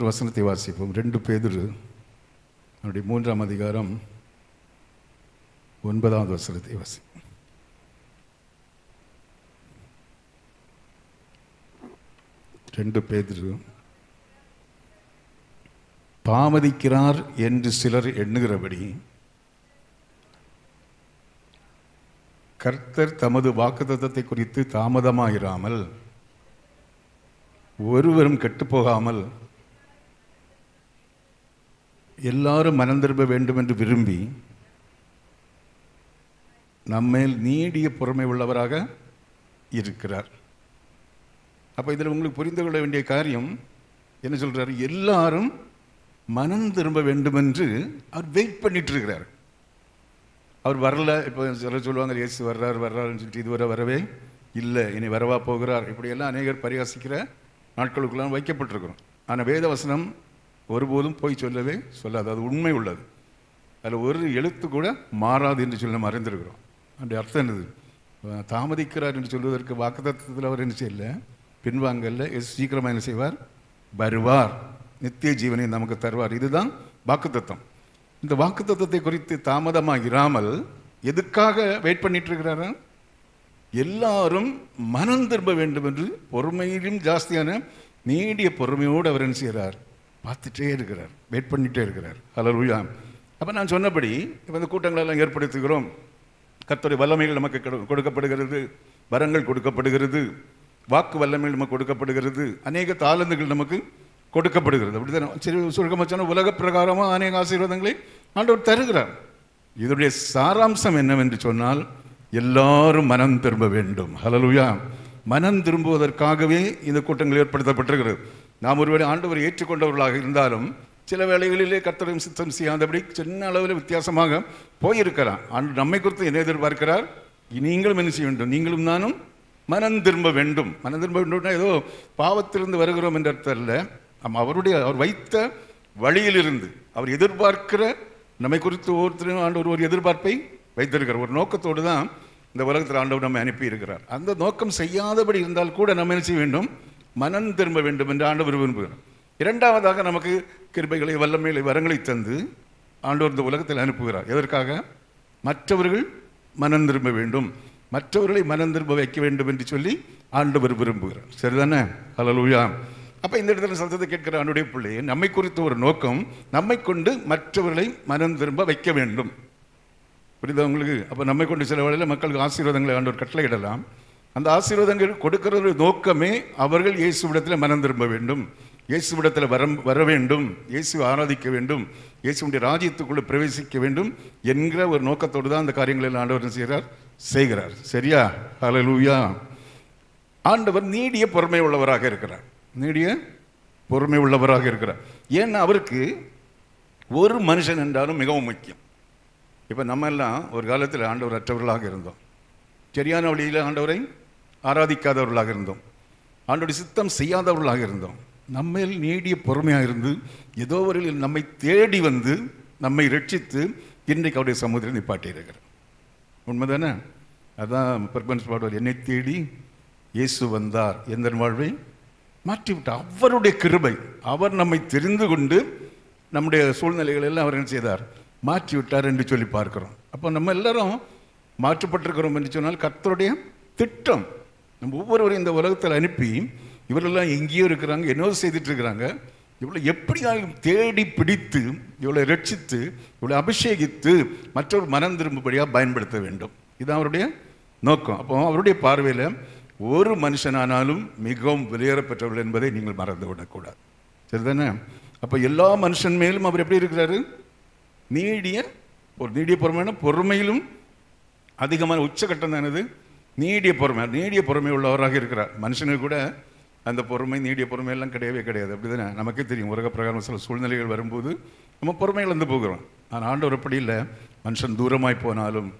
ஒரு வசனத்தை வாசிப்போம். ரெண்டு பேதிரு அவருடைய மூன்றாம் அதிகாரம் ஒன்பதாவது வசனத்தை வாசி ரெண்டு பேதுரு பாமதிக்கிறார் என்று சிலர் எண்ணுகிறபடி கர்த்தர் தமது வாக்குத்தத்தை குறித்து தாமதமாயிராமல் ஒருவரும் கெட்டுப்போகாமல் எல்லாரும் மனம் திரும்ப வேண்டும் என்று விரும்பி நம்மேல் நீடிய பொறுமை உள்ளவராக இருக்கிறார். அப்போ இதில் உங்களுக்கு புரிந்து கொள்ள வேண்டிய காரியம் என்ன சொல்கிறார் எல்லாரும் மனம் திரும்ப வேண்டும் என்று அவர் வெயிட் பண்ணிட்டு இருக்கிறார் அவர் வரல இப்போ சில சொல்லுவாங்க இயேசு வர்றார் வர்றாருன்னு சொல்லிட்டு இதுவரை வரவே இல்லை. இனி வரவா போகிறார்? இப்படியெல்லாம் அநேகர் பரிகாசிக்கிற நாட்களுக்குள்ளாம் வைக்கப்பட்டிருக்கிறோம். ஆனால் வேத வசனம் ஒருபோதும் போய் சொல்லவே சொல்லாது. அது உண்மை உள்ளது. அதில் ஒரு எழுத்து கூட மாறாது என்று சொல்லி நம்ம அறிந்திருக்கிறோம். அந்த அர்த்தம் என்னது? தாமதிக்கிறார் என்று சொல்வதற்கு வாக்குத்தத்தத்தில் அவர் என்ன செய்யல? பின்வாங்கல்ல எஸ் சீக்கிரமாக என்ன செய்வார்? வருவார். நித்திய ஜீவனை நமக்கு தருவார். இதுதான் வாக்குத்தத்தம். இந்த வாக்குத்தத்தை குறித்து தாமதமாக இராமல் எதுக்காக வெயிட் பண்ணிட்டு இருக்கிறாரா எல்லாரும் மனம் திரும்ப வேண்டும் என்று பொறுமையிலும் ஜாஸ்தியான நீடிய பொறுமையோடு அவர் என்ன செய்கிறார் பார்த்துட்டே இருக்கிறார். வெயிட் பண்ணிட்டே இருக்கிறார். ஹalleluya அப்போ நான் சொன்னபடி இப்போ இந்த கூட்டங்களெல்லாம் ஏற்படுத்துகிறோம். கத்தோடைய வல்லமைகள் நமக்கு கொடுக்கப்படுகிறது. வரங்கள் கொடுக்கப்படுகிறது. வாக்கு வல்லமைகள் நமக்கு கொடுக்கப்படுகிறது. அநேக தாளந்துகள் நமக்கு கொடுக்கப்படுகிறது. அப்படிதான் சரி சுருக்கமாக உலக பிரகாரமாக அநேக ஆசீர்வாதங்களை ஆண்டவர் தருகிறார். இதனுடைய சாராம்சம் என்னவென்று சொன்னால் எல்லாரும் மனம் திரும்ப வேண்டும். ஹலலுயா மனம் திரும்புவதற்காகவே இந்த கூட்டங்கள் ஏற்படுத்தப்பட்டிருக்கிறது. நாம் ஒருவேளை ஆண்டவர் ஏற்றுக்கொண்டவர்களாக இருந்தாலும் சில வேளைகளிலே கர்த்தரும் சித்தம் செய்யாதபடி சின்ன அளவில் வித்தியாசமாக போயிருக்கிறார் ஆண்டு நம்மை குறித்து என்ன எதிர்பார்க்கிறார்? நீங்களும் என்ன செய்ய வேண்டும்? நீங்களும் நானும் மனம் திரும்ப வேண்டும். மனம் திரும்ப வேண்டும்னா ஏதோ பாவத்திலிருந்து வருகிறோம் என்ற அர்த்தம் இல்லை நம்ம அவருடைய அவர் வைத்த வழியிலிருந்து அவர் எதிர்பார்க்கிற நம்மை குறித்து ஒவ்வொருத்தரும் ஆண்டவர் ஒரு எதிர்பார்ப்பை வைத்திருக்கிறார். ஒரு நோக்கத்தோடு தான் இந்த உலகத்தில் ஆண்டவர் நம்மை அனுப்பி இருக்கிறார் அந்த நோக்கம் செய்யாதபடி இருந்தால் கூட நம்ம என்ன செய்ய வேண்டும்? மனம் திரும்ப வேண்டும் என்று ஆண்டவர் விரும்புகிறார். இரண்டாவதாக நமக்கு கிருபைகளை வல்லமைகளை வரங்களை தந்து ஆண்டவர் இந்த உலகத்தில் அனுப்புகிறார். எதற்காக? மற்றவர்கள் மனம் திரும்ப வேண்டும். மற்றவர்களை மனம் திரும்ப வைக்க வேண்டும் என்று சொல்லி ஆண்டவர் விரும்புகிறார். சரிதானே? அலலூயா அப்போ இந்த இடத்துல சத்தத்தை கேட்கிற ஆண்டுடைய பிள்ளையை நம்மை குறித்த ஒரு நோக்கம் நம்மை கொண்டு மற்றவர்களை மனம் திரும்ப வைக்க வேண்டும். புரியுதா உங்களுக்கு? அப்போ நம்மை கொண்டு சில வேளையில் மக்களுக்கு ஆசீர்வாதங்களை ஆண்டவர் கட்டளையிடலாம். அந்த ஆசீர்வாதங்கள் கொடுக்கிற நோக்கமே அவர்கள் இயேசுவிடத்தில் மனம் திரும்ப வேண்டும். இயேசுவிடத்தில் வர வர வேண்டும். இயேசுவை ஆராதிக்க வேண்டும். இயேசுடைய ராஜ்யத்துக்குள்ளே பிரவேசிக்க வேண்டும் என்கிற ஒரு நோக்கத்தோடு தான் அந்த காரியங்களில் ஆண்டவர் செய்கிறார்? செய்கிறார். சரியா? ஹalleluya ஆண்டவர் நீடிய பொறுமை உள்ளவராக இருக்கிறார். நீடிய பொறுமை உள்ளவராக இருக்கிறார். ஏன்னா அவருக்கு ஒரு மனுஷன் என்றாலும் மிகவும் முக்கியம். இப்போ நம்ம எல்லாம் ஒரு காலத்தில் ஆண்டவர் அற்றவர்களாக இருந்தோம். சரியான வழியில் ஆண்டவரை ஆராதிக்காதவர்களாக இருந்தோம். ஆண்டோடைய சித்தம் செய்யாதவர்களாக இருந்தோம். நம்மேல் நீடிய பொறுமையாக இருந்து ஏதோ ஒரு நம்மை தேடி வந்து நம்மை ரட்சித்து இன்றைக்கு அவருடைய சமுதிரம் நிப்பாட்டியிருக்கிறார். உண்மைதானே? அதான் பர்பன்ஸ் பாடுவார் என்னை தேடி இயேசு வந்தார் எந்த வாழ்வை மாற்றிவிட்டார். அவருடைய கிருபை அவர் நம்மை தெரிந்து கொண்டு நம்முடைய சூழ்நிலைகள் எல்லாம் அவர் என்ன செய்தார்? மாற்றி விட்டார் என்று சொல்லி பார்க்கிறோம். அப்போ நம்ம எல்லாரும் மாற்றப்பட்டிருக்கிறோம் என்று சொன்னால் கர்த்தருடைய திட்டம் நம்ம ஒவ்வொருவரும் இந்த உலகத்தில் அனுப்பி இவரெல்லாம் எங்கேயோ இருக்கிறாங்க என்னவோ செய்துட்டு இருக்கிறாங்க இவ்வளோ எப்படியாலும் தேடி பிடித்து இவ்வளோ ரட்சித்து இவ்வளோ அபிஷேகித்து மற்றொரு மனம் திரும்பும்படியாக பயன்படுத்த வேண்டும். இது அவருடைய நோக்கம். அப்போ அவருடைய பார்வையில் ஒரு மனுஷனானாலும் மிகவும் வெளியேறப்பெற்றவர்கள் என்பதை நீங்கள் மறந்து விடக்கூடாது. சரிதானே? அப்போ எல்லா மனுஷன் மேலும் அவர் எப்படி இருக்கிறாரு? நீடிய ஒரு நீடிய பொறுமையான பொறுமையிலும் அதிகமான உச்சகட்டம் தானது நீடிய பொறுமை நீடிய பொறுமை உள்ளவராக இருக்கிறார். மனுஷனுக்கு கூட அந்த பொறுமை நீடிய பொறுமை எல்லாம் கிடையவே கிடையாது. அப்படிதானே? நமக்கே தெரியும். உலக பிரகாரம் சில சூழ்நிலைகள் வரும்போது நம்ம பொறுமை இழந்து போகிறோம். ஆனால் ஆண்டவர் அப்படி இல்லை. மனுஷன் தூரமாய் போனாலும்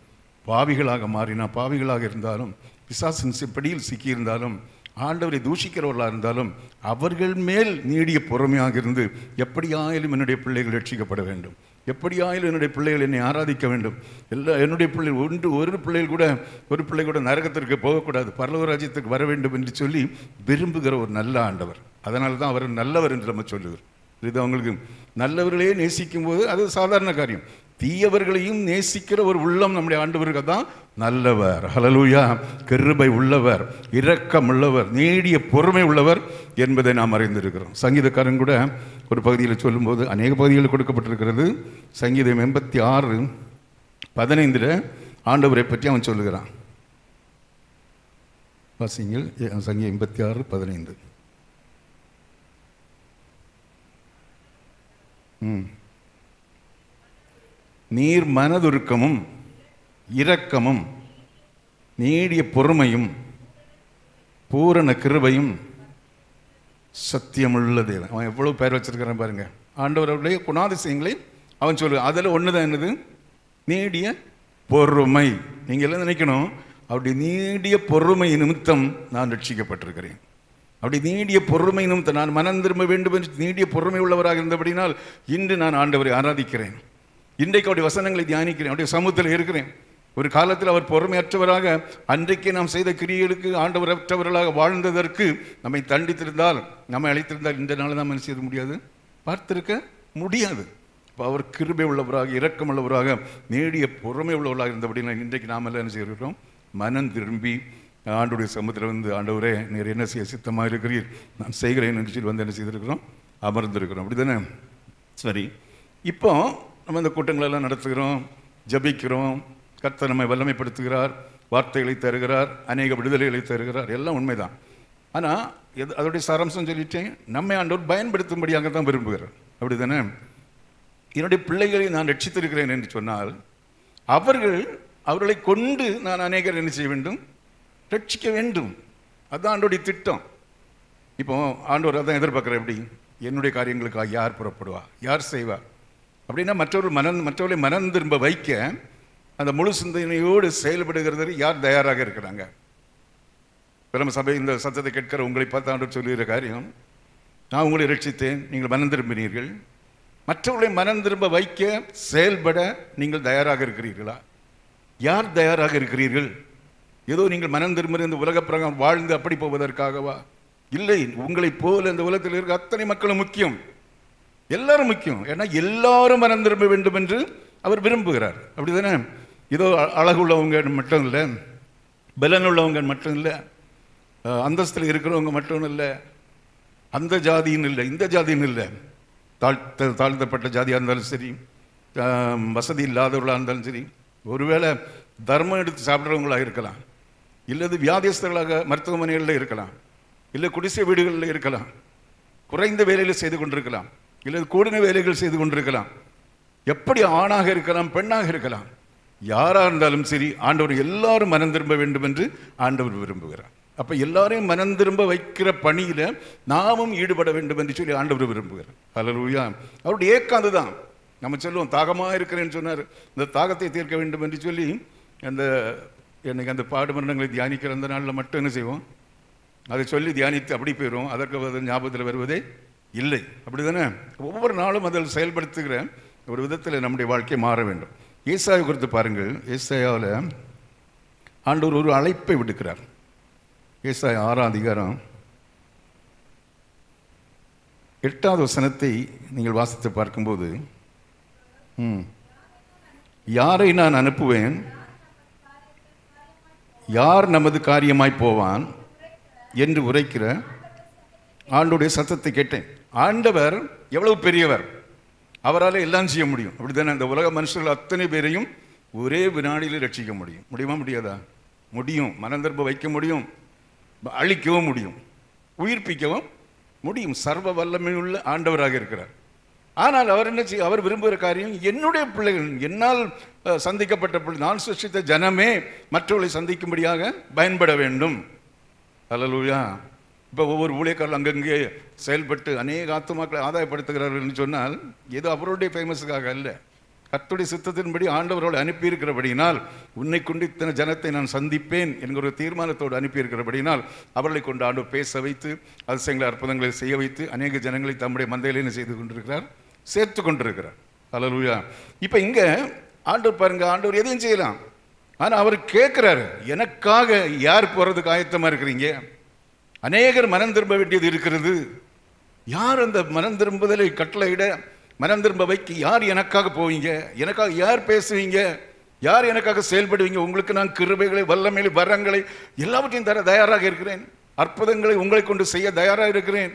பாவிகளாக மாறினா பாவிகளாக இருந்தாலும் பிசாசின் பிடியில் சிக்கியிருந்தாலும் ஆண்டவரை தூஷிக்கிறவர்களாக இருந்தாலும் அவர்கள் மேல் நீடிய பொறுமையாக இருந்து எப்படியாயிலும் என்னுடைய பிள்ளைகள் ரட்சிக்கப்பட வேண்டும். எப்படியாயிலும் என்னுடைய பிள்ளைகள் என்னை ஆராதிக்க வேண்டும். எல்லா என்னுடைய பிள்ளைகள் ஒன்று ஒரு பிள்ளைகள் கூட ஒரு பிள்ளை கூட நரகத்திற்கு போகக்கூடாது. பரலோக ராஜ்யத்துக்கு வர வேண்டும் என்று சொல்லி விரும்புகிற ஒரு நல்ல ஆண்டவர். அதனால தான் அவர் நல்லவர் என்று நம்ம சொல்லுகிறோம். இது அவங்களுக்கு நல்லவர்களே நேசிக்கும் போது அது சாதாரண காரியம். தீயவர்களையும் நேசிக்கிற ஒரு உள்ளம் நம்முடைய ஆண்டவருக்கு தான் நல்லவர். ஹலலூயா கிருபை உள்ளவர் இரக்கம் உள்ளவர் நீடிய பொறுமை உள்ளவர் என்பதை நாம் அறிந்திருக்கிறோம். சங்கீதக்காரன் கூட ஒரு பகுதியில் சொல்லும்போது அநேக பகுதிகளில் கொடுக்கப்பட்டிருக்கிறது. சங்கீதம் எண்பத்தி ஆறு பதினைந்தில் ஆண்டவரை பற்றி அவன் சொல்லுகிறான். வாசிங்கள் சங்கீதம் எண்பத்தி ஆறு பதினைந்து. ம். நீர் மனதுருக்கமும் இரக்கமும் நீடிய பொறுமையும் பூரண கிருபையும் சத்தியமுள்ள தேவன் அவன் எவ்வளவு பேர் வச்சிருக்கிறான் பாருங்க. ஆண்டவருடைய குணாதிசயங்களை அவன் சொல்லு அதில் ஒன்று தான் என்னது? நீடிய பொறுமை. நீங்கள் எல்லாம் நினைக்கணும் அப்படி நீடிய பொறுமை நிமித்தம் நான் ரட்சிக்கப்பட்டிருக்கிறேன். அப்படி நீடிய பொறுமை நிமித்தம் நான் மனம் திரும்ப வேண்டும் என்று நீடிய பொறுமை உள்ளவராக இருந்தபடினால் இன்று நான் ஆண்டவரை ஆராதிக்கிறேன். இன்றைக்கு அவருடைய வசனங்களை தியானிக்கிறேன். அவருடைய சமூகத்தில் இருக்கிறேன். ஒரு காலத்தில் அவர் பொறுமையற்றவராக அன்றைக்கு நாம் செய்த கிரியைகளுக்கு ஆண்டவரற்றவர்களாக வாழ்ந்ததற்கு நம்மை தண்டித்திருந்தால் நம்மை அழைத்திருந்தால் இந்த நாள் நாம் என்ன செய்ய முடியாது? பார்த்திருக்க முடியாது. இப்போ அவர் கிருபை உள்ளவராக இரக்கம் உள்ளவராக நேடிய பொறுமை உள்ளவராக இருந்தபடினா இன்றைக்கு நாம் எல்லாம் என்ன செய்கிறோம் மனம் திரும்பி ஆண்டுடைய சமுத்திரம் வந்து ஆண்டவரே நீர் என்ன செய்ய சித்தமாக இருக்கிறீர்? நான் செய்கிறேன் என்று சொல்லி வந்து என்ன செய்திருக்கிறோம்? அமர்ந்திருக்கிறோம். அப்படிதானே? சரி. இப்போ நம்ம இந்த கூட்டங்களெல்லாம் நடத்துகிறோம் ஜபிக்கிறோம். கர்த்தர் நம்மை வல்லமைப்படுத்துகிறார் வார்த்தைகளை தருகிறார் அநேக விடுதலைகளை தருகிறார். எல்லாம் உண்மைதான். ஆனால் எது அதோடைய சாரம்சம் சொல்லிட்டேன். நம்மை ஆண்டவர் பயன்படுத்தும்படியாக தான் விரும்புகிறார். அப்படிதானே? என்னுடைய பிள்ளைகளை நான் ரட்சித்திருக்கிறேன் என்று சொன்னால் அவர்கள் அவர்களை கொண்டு நான் அநேகர் என்ன செய்ய வேண்டும்? ரட்சிக்க வேண்டும். அதுதான் ஆண்டோடைய திட்டம். இப்போ ஆண்டோர் அதான் எதிர்பார்க்குற எப்படி? என்னுடைய காரியங்களுக்காக யார் புறப்படுவா? யார் செய்வா? அப்படின்னா மற்றவர்கள் மனம் மற்றவர்களை மனம் திரும்ப வைக்க அந்த முழு சிந்தனையோடு செயல்படுகிறது யார் தயாராக இருக்கிறாங்க? பிரம்ம சபை இந்த சத்தத்தை கேட்கிற உங்களை பார்த்து ஆண்டவர் சொல்லுகிற காரியம் நான் உங்களை ரட்சித்தேன் நீங்கள் மனம் திரும்பினீர்கள். மற்றவர்களை மனம் திரும்ப வைக்க செயல்பட நீங்கள் தயாராக இருக்கிறீர்களா? யார் தயாராக இருக்கிறீர்கள்? ஏதோ நீங்கள் மனம் திரும்ப இந்த உலக பிரகம் வாழ்ந்து அப்படி போவதற்காகவா? இல்லை உங்களைப் போல இந்த உலகத்தில் இருக்க அத்தனை மக்களும் முக்கியம். எல்லாரும் முக்கியம். ஏன்னா எல்லாரும் மனம் திரும்ப வேண்டும் என்று அவர் விரும்புகிறார். அப்படிதானே? ஏதோ அ- அழகு மட்டும் இல்லை பலன் உள்ளவங்க மட்டும் இல்லை அந்தஸ்தில் இருக்கிறவங்க மட்டும் இல்லை அந்த ஜாதின்னு இல்லை இந்த ஜாதின்னு இல்லை. தாழ்த்த தாழ்த்தப்பட்ட ஜாதியாக இருந்தாலும் சரி வசதி இல்லாதவர்களாக இருந்தாலும் சரி ஒருவேளை தர்மம் எடுத்து சாப்பிட்றவங்களாக இருக்கலாம். இல்லது வியாதியஸ்தர்களாக மருத்துவமனைகளில் இருக்கலாம். இல்லை குடிசை வீடுகளில் இருக்கலாம். குறைந்த வேலையில் செய்து கொண்டிருக்கலாம். இல்லை கூடின வேலைகள் செய்து கொண்டிருக்கலாம். எப்படி ஆணாக இருக்கலாம் பெண்ணாக இருக்கலாம்? யாராக இருந்தாலும் சரி ஆண்டவர் எல்லாரும் மனம் திரும்ப வேண்டும் என்று ஆண்டவர் விரும்புகிறார். அப்போ எல்லாரையும் மனம் திரும்ப வைக்கிற பணியில நாமும் ஈடுபட வேண்டும் என்று சொல்லி ஆண்டவர் விரும்புகிறார். ஹalleluya அவருடைய ஏக்கம் அதுதான் நம்ம சொல்லுவோம் தாகமா இருக்கிறேன்னு சொன்னார். இந்த தாகத்தை தீர்க்க வேண்டும் என்று சொல்லி அந்த எனக்கு அந்த பாடு மரணங்களை தியானிக்கிற அந்த நாளில் மட்டும் என்ன செய்வோம்? அதை சொல்லி தியானித்து அப்படி போயிடும் அதற்கு ஞாபகத்தில் வருவதே இல்லை. அப்படி தானே ஒவ்வொரு நாளும் அதில் செயல்படுத்துகிற ஒரு விதத்தில் நம்முடைய வாழ்க்கை மாற வேண்டும். ஏசாயை குறித்து பாருங்கள். ஏசாயாவில் ஆண்டவர் ஒரு அழைப்பை விடுக்கிறார். ஏசாய ஆறாம் அதிகாரம் எட்டாவது வசனத்தை நீங்கள் வாசித்து பார்க்கும்போது ம், யாரை நான் அனுப்புவேன்? யார் நமது காரியமாய் போவான்? என்று உரைக்கிற ஆண்டுடைய சத்தத்தை கேட்டேன். ஆண்டவர் எவ்வளவு பெரியவர்? அவரால் எல்லாம் செய்ய முடியும். அப்படித்தானே? இந்த உலக மனுஷர்கள் அத்தனை பேரையும் ஒரே வினாடியில் ரட்சிக்க முடியும். முடியுமா முடியாதா? முடியும். மனந்திரும்ப வைக்க முடியும். அழிக்கவும் முடியும். உயிர்ப்பிக்கவும் முடியும். சர்வ வல்லமையுள்ள ஆண்டவராக இருக்கிறார். ஆனால் அவர் என்ன செய்ய அவர் விரும்புகிற காரியம் என்னுடைய பிள்ளைகள் என்னால் சந்திக்கப்பட்ட பிள்ளை நான் சிருஷ்டித்த ஜனமே மற்றவர்களை சந்திக்கும்படியாக பயன்பட வேண்டும். அலலூயா இப்போ ஒவ்வொரு ஊழியக்காரர்கள் அங்கங்கே செயல்பட்டு அநேக ஆத்துமாக்களை ஆதாயப்படுத்துகிறார்கள்னு சொன்னால் ஏதோ அவருடைய ஃபேமஸுக்காக அல்ல. கத்துடைய சித்தத்தின்படி ஆண்டவரோடு அனுப்பியிருக்கிறபடியினால் உன்னை கொண்டு இத்தனை ஜனத்தை நான் சந்திப்பேன் என்கிற ஒரு தீர்மானத்தோடு அனுப்பியிருக்கிறபடியினால் அவர்களை கொண்டு ஆண்டு பேச வைத்து அதிசயங்களை அற்புதங்களை செய்ய வைத்து அநேக ஜனங்களை தம்முடைய மந்தையிலேயே செய்து கொண்டிருக்கிறார்? சேர்த்து கொண்டிருக்கிறார். அலலுயா இப்போ இங்கே ஆண்டவர் பாருங்க ஆண்டவர் எதையும் செய்யலாம். ஆனால் அவர் கேட்குறாரு எனக்காக யார் போகிறதுக்கு ஆயத்தமாக இருக்கிறீங்க? அநேகர் மனம் திரும்ப வேண்டியது இருக்கிறது. யார் அந்த மனம் திரும்புதலை கட்டளையிட மனம் திரும்ப வைக்க யார் எனக்காக போவீங்க? எனக்காக யார் பேசுவீங்க? யார் எனக்காக செயல்படுவீங்க? உங்களுக்கு நான் கிருபைகளை வல்லமைகளை வரங்களை எல்லாவற்றையும் தர தயாராக இருக்கிறேன். அற்புதங்களை உங்களை கொண்டு செய்ய தயாராக இருக்கிறேன்.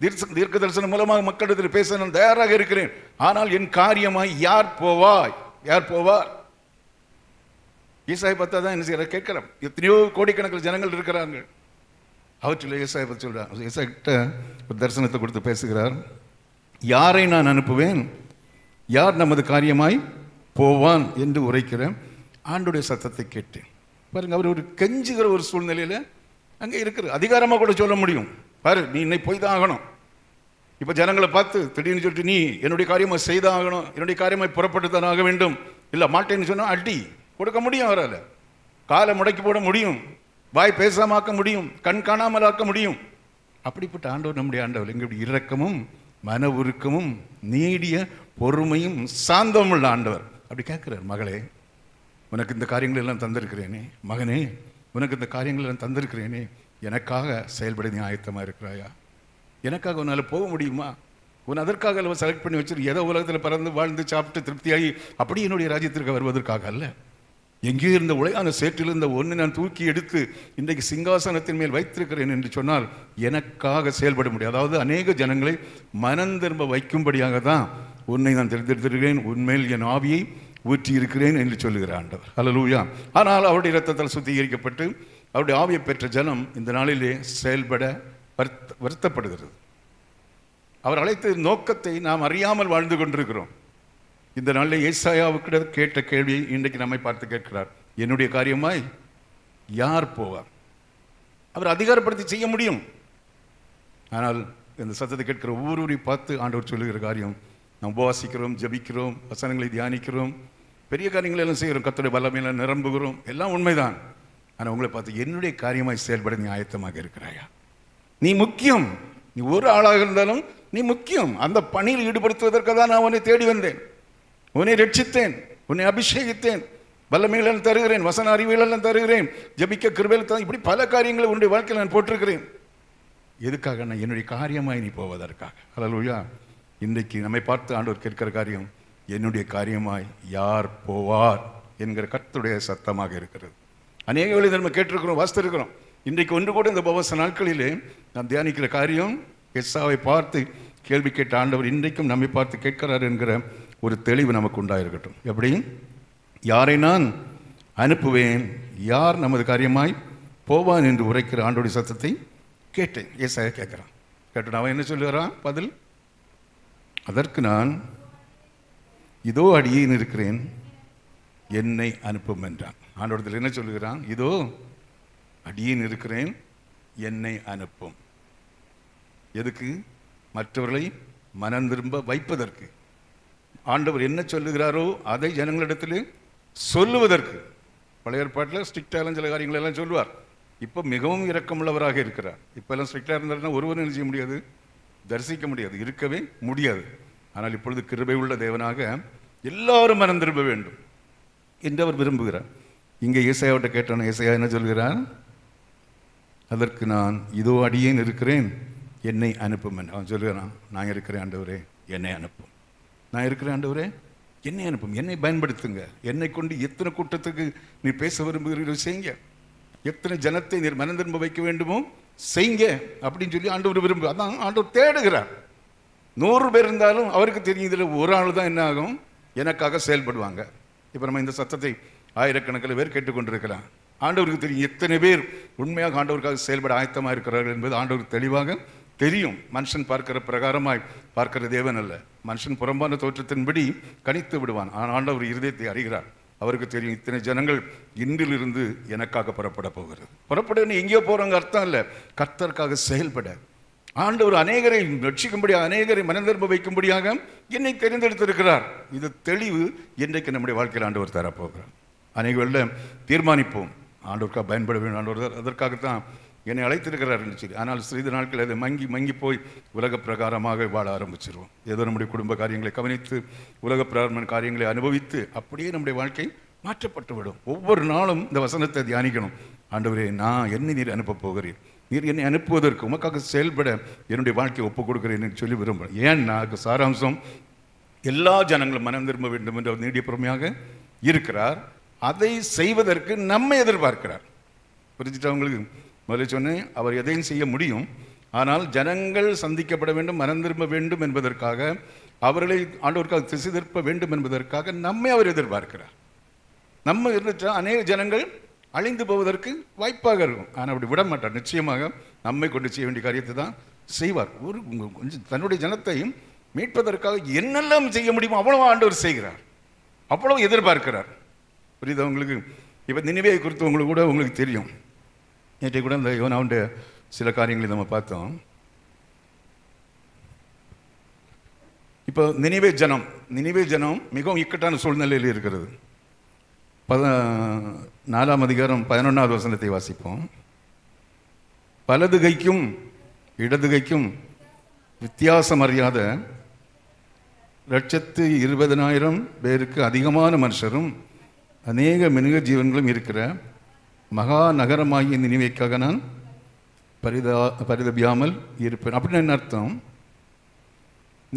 தீர்க்க தீர்க்க தரிசனம் மூலமாக மக்களிடத்தில் பேச நான் தயாராக இருக்கிறேன். ஆனால் என் காரியமாய் யார் போவாய்? யார் போவார்? ஈசாய் பார்த்தா தான் என்ன செய்யற கேட்கிறோம் எத்தனையோ கோடிக்கணக்கில் ஜனங்கள் இருக்கிறாங்க அவற்றில் ஏசாய் பற்றி சொல்கிறார் ஏசாய் கிட்ட ஒரு தரிசனத்தை கொடுத்து பேசுகிறார். யாரை நான் அனுப்புவேன்? யார் நமது காரியமாய் போவான் என்று உரைக்கிற ஆண்டுடைய சத்தத்தை கேட்டேன். பாருங்க அவர் ஒரு கெஞ்சுகிற ஒரு சூழ்நிலையில் அங்கே இருக்கிற அதிகாரமாக கூட சொல்ல முடியும். பாரு நீ இன்னை போய் தான் ஆகணும். இப்போ ஜனங்களை பார்த்து திடீர்னு சொல்லிட்டு நீ என்னுடைய காரியமாக செய்தான் ஆகணும். என்னுடைய காரியமாக புறப்பட்டு தான் ஆக வேண்டும். இல்லை மாட்டேன்னு சொன்னால் அடி. கொடுக்க முடியும் அவரால். காலை முடக்கி போட முடியும். வாய் பேசாமாக்க முடியும் கண் காணாமல் ஆக்க முடியும். அப்படிப்பட்ட ஆண்டவர் நம்முடைய ஆண்டவர் எங்களுடைய இரக்கமும் மன உருக்கமும் நீடிய பொறுமையும் சாந்தமும் உள்ள ஆண்டவர். அப்படி கேட்கிறார் மகளே உனக்கு இந்த காரியங்கள் எல்லாம் தந்திருக்கிறேனே. மகனே உனக்கு இந்த காரியங்கள் எல்லாம் தந்திருக்கிறேனே. எனக்காக செயல்பட நீ ஆயத்தமாக இருக்கிறாயா? எனக்காக உன்னால் போக முடியுமா? உன் அதற்காக செலக்ட் பண்ணி வச்சிரு ஏதோ உலகத்தில் பறந்து வாழ்ந்து சாப்பிட்டு திருப்தியாகி அப்படி என்னுடைய ராஜ்யத்திற்கு வருவதற்காக அல்ல. எங்கே இருந்த உலகான சேற்றில் இருந்த ஒன்று நான் தூக்கி எடுத்து இன்றைக்கு சிங்காசனத்தின் மேல் வைத்திருக்கிறேன் என்று சொன்னால் எனக்காக செயல்பட முடியும். அதாவது அநேக ஜனங்களை மனம் திரும்ப வைக்கும்படியாக தான் உன்னை நான் தெரிந்தெடுத்திருக்கிறேன் உண்மையில் என் ஆவியை ஊற்றி இருக்கிறேன் என்று சொல்லுகிற ஆண்டவர். அலலூயா ஆனால் அவருடைய இரத்தத்தால் சுத்திகரிக்கப்பட்டு அவருடைய ஆவியை பெற்ற ஜனம் இந்த நாளிலே செயல்பட வருத்த வருத்தப்படுகிறது. அவர் அழைத்த நோக்கத்தை நாம் அறியாமல் வாழ்ந்து கொண்டிருக்கிறோம். இந்த நாளில் ஏசாயாவுக்கிட்ட கேட்ட கேள்வியை இன்றைக்கு நம்மை பார்த்து கேட்கிறார். என்னுடைய காரியமாய் யார் போவார்? அவர் அதிகாரப்படுத்தி செய்ய முடியும். ஆனால் இந்த சத்தத்தை கேட்கிற ஒவ்வொருவரையும் பார்த்து ஆண்டவர் சொல்லுகிற காரியம் நாம் உபவாசிக்கிறோம் ஜபிக்கிறோம் வசனங்களை தியானிக்கிறோம் பெரிய காரியங்களை எல்லாம் செய்கிறோம் கத்துடைய வல்லமையில நிரம்புகிறோம் எல்லாம் உண்மைதான். ஆனால் உங்களை பார்த்து என்னுடைய காரியமாய் செயல்பட நீ ஆயத்தமாக இருக்கிறாயா? நீ முக்கியம். நீ ஒரு ஆளாக இருந்தாலும் நீ முக்கியம். அந்த பணியில் ஈடுபடுத்துவதற்காக தான் நான் உன்னை தேடி வந்தேன். உன்னை ரட்சித்தேன் உன்னை அபிஷேகித்தேன் வல்லமைகள் தருகிறேன் வசன அறிவியலெல்லாம் தருகிறேன் ஜபிக்க கிருபையில் தான் இப்படி பல காரியங்களை உன்னுடைய வாழ்க்கையில் நான் போட்டிருக்கிறேன். எதுக்காக நான் என்னுடைய காரியமாய் நீ போவதற்காக? அல்லா இன்றைக்கு நம்மை பார்த்து ஆண்டவர் கேட்கிற காரியம் என்னுடைய காரியமாய் யார் போவார் என்கிற கத்துடைய சத்தமாக இருக்கிறது. அநேக வழி நம்ம கேட்டிருக்கிறோம் வாசித்திருக்கிறோம். இன்றைக்கு ஒன்று கூட இந்த பவச நாட்களிலே நாம் தியானிக்கிற காரியம் எஸ்ஸாவை பார்த்து கேள்வி கேட்ட ஆண்டவர் இன்றைக்கும் நம்மை பார்த்து கேட்கிறார் என்கிற ஒரு தெளிவு நமக்கு உண்டாயிருக்கட்டும் எப்படி? யாரை நான் அனுப்புவேன்? யார் நமது காரியமாய் போவான் என்று உரைக்கிற ஆண்டோடைய சத்தத்தை கேட்டேன். ஏசாக கேட்குறான். கேட்டு அவன் என்ன சொல்லுகிறான் பதில் அதற்கு நான் இதோ அடியேன் இருக்கிறேன் என்னை அனுப்பும் என்றான். ஆண்டோடத்தில் என்ன சொல்லுகிறான்? இதோ அடியேன் இருக்கிறேன் என்னை அனுப்பும். எதுக்கு? மற்றவர்களை மனம் திரும்ப வைப்பதற்கு. ஆண்டவர் என்ன சொல்லுகிறாரோ அதை ஜனங்களிடத்தில் சொல்லுவதற்கு. பழைய ஏற்பாட்டில் ஸ்ட்ரிக்டாக சில காரியங்கள் எல்லாம் சொல்லுவார். இப்போ மிகவும் இரக்கமுள்ளவராக இருக்கிறார். இப்போ எல்லாம் ஸ்ட்ரிக்டாக இருந்தாருன்னா ஒருவரும் என்ன செய்ய முடியாது? தரிசிக்க முடியாது. இருக்கவே முடியாது. ஆனால் இப்பொழுது கிருபை உள்ள தேவனாக எல்லாரும் மனம் திரும்ப வேண்டும். என்று அவர் விரும்புகிறார். இங்கே இசையாவிட்ட கேட்டான இசையா என்ன சொல்கிறார்? அதற்கு நான் இதோ அடியேன் இருக்கிறேன். என்னை அனுப்பும் என்று. அவன் சொல்கிறான் நான் இருக்கிறேன் ஆண்டவரே என்னை அனுப்பும். நான் இருக்கிறேன் ஆண்டவரே. என்னை அனுப்பும் என்னை பயன்படுத்துங்க. என்னை கொண்டு எத்தனை கூட்டத்துக்கு நீ பேச விரும்புகிறீர்கள் செய்யுங்க. எத்தனை ஜனத்தை நீர் மனந்திரும்ப வைக்க வேண்டுமோ செய்யுங்க அப்படின்னு சொல்லி ஆண்டவர் விரும்பு அதான் ஆண்டவர் தேடுகிறார். நூறு பேர் இருந்தாலும் அவருக்கு தெரியும் இதில் ஒரு ஆள் தான் என்ன ஆகும்? எனக்காக செயல்படுவாங்க. இப்போ நம்ம இந்த சத்தத்தை ஆயிரக்கணக்கில் பேர் கேட்டுக்கொண்டிருக்கலாம். ஆண்டவருக்கு தெரியும் எத்தனை பேர் உண்மையாக ஆண்டவருக்காக செயல்பட ஆயத்தமாக இருக்கிறார்கள் என்பது ஆண்டவருக்கு தெளிவாக தெரியும். மனுஷன் பார்க்கிற பிரகாரமாய் பார்க்கிற தேவன் அல்ல. மனுஷன் புறம்பான தோற்றத்தின்படி கணித்து விடுவான். ஆனால் ஆண்டவர் இருதயத்தை அறிகிறார். அவருக்கு தெரியும் இத்தனை ஜனங்கள் இன்றிலிருந்து எனக்காக புறப்பட போகிறது. புறப்பட எங்கேயோ போறவங்க அர்த்தம் இல்லை. கர்த்தருக்காக செயல்பட. ஆண்டவர் அநேகரை ரட்சிக்கும்படியாக அநேகரை மனந்திரும்ப வைக்கும்படியாக என்னை தெரிந்தெடுத்திருக்கிறார். இது தெளிவு இன்றைக்கு நம்முடைய வாழ்க்கையில் ஆண்டவர் தரப்போகிறார். அநேகரில் தீர்மானிப்போம். ஆண்டோருக்காக பயன்பட வேண்டும். ஆண்டவர் அதற்காகத்தான் என்னை அழைத்திருக்கிறார் என்று சொல்லி. ஆனால் சிறிது நாட்கள் அதை மங்கி மங்கி போய் உலக பிரகாரமாக வாழ ஆரம்பிச்சிருவோம் ஏதோ நம்முடைய குடும்ப காரியங்களை கவனித்து உலக பிரகாரமான காரியங்களை அனுபவித்து அப்படியே நம்முடைய வாழ்க்கை மாற்றப்பட்டு விடும். ஒவ்வொரு நாளும் இந்த வசனத்தை தியானிக்கணும். ஆண்டவரே நான் என்ன நீர் அனுப்பப் போகிறேன் நீர் என்னை அனுப்புவதற்கு உமக்காக செயல்பட என்னுடைய வாழ்க்கையை ஒப்புக் கொடுக்குறேன் என்று சொல்லி விரும்புகிறேன். ஏன்னா நான் சாராம்சம். எல்லா ஜனங்களும் மனம் திரும்ப வேண்டும் என்று அவர் நீடிய பொறுமையாக இருக்கிறார். அதை செய்வதற்கு நம்மை எதிர்பார்க்கிறார். புரிஞ்சுட்டு உங்களுக்கு? முதல்ல சொன்னேன் அவர் எதையும் செய்ய முடியும் ஆனால் ஜனங்கள் சந்திக்கப்பட வேண்டும் மனம் திரும்ப வேண்டும் என்பதற்காக அவர்களை ஆண்டவருக்காக திசை திருப்ப வேண்டும் என்பதற்காக நம்மை அவர் எதிர்பார்க்கிறார். நம்ம இருந்துச்சா அநேக ஜனங்கள் அழிந்து போவதற்கு வாய்ப்பாக இருக்கும். ஆனால் அப்படி விட மாட்டார். நிச்சயமாக நம்மை கொண்டு செய்ய வேண்டிய காரியத்தை தான் செய்வார். ஒரு கொஞ்சம் தன்னுடைய ஜனத்தையும் மீட்பதற்காக என்னெல்லாம் செய்ய முடியுமோ அவ்வளோ ஆண்டவர் செய்கிறார். அவ்வளோ எதிர்பார்க்கிறார். புரியுதா உங்களுக்கு? இப்போ நினைவை குறித்து உங்களுக்கு கூட உங்களுக்கு தெரியும். நேற்றை கூட இந்த யோனாவுடைய சில காரியங்களை நம்ம பார்த்தோம். இப்போ நினைவே ஜனம் நினைவே ஜனம் மிகவும் இக்கட்டான சூழ்நிலையில் இருக்கிறது. பத நாலாம் அதிகாரம் பதினொன்றாவது வசனத்தை வாசிப்போம். பலதுகைக்கும் இடதுகைக்கும் வித்தியாசம் அறியாத லட்சத்து இருபதனாயிரம் பேருக்கு அதிகமான மனுஷரும் அநேக மிருக ஜீவன்களும் இருக்கிற மகா நகரமாகிய நினைவைக்காக நான் பரிதா பரிதபியாமல் இருப்பேன். அப்படின்னு என்ன அர்த்தம்?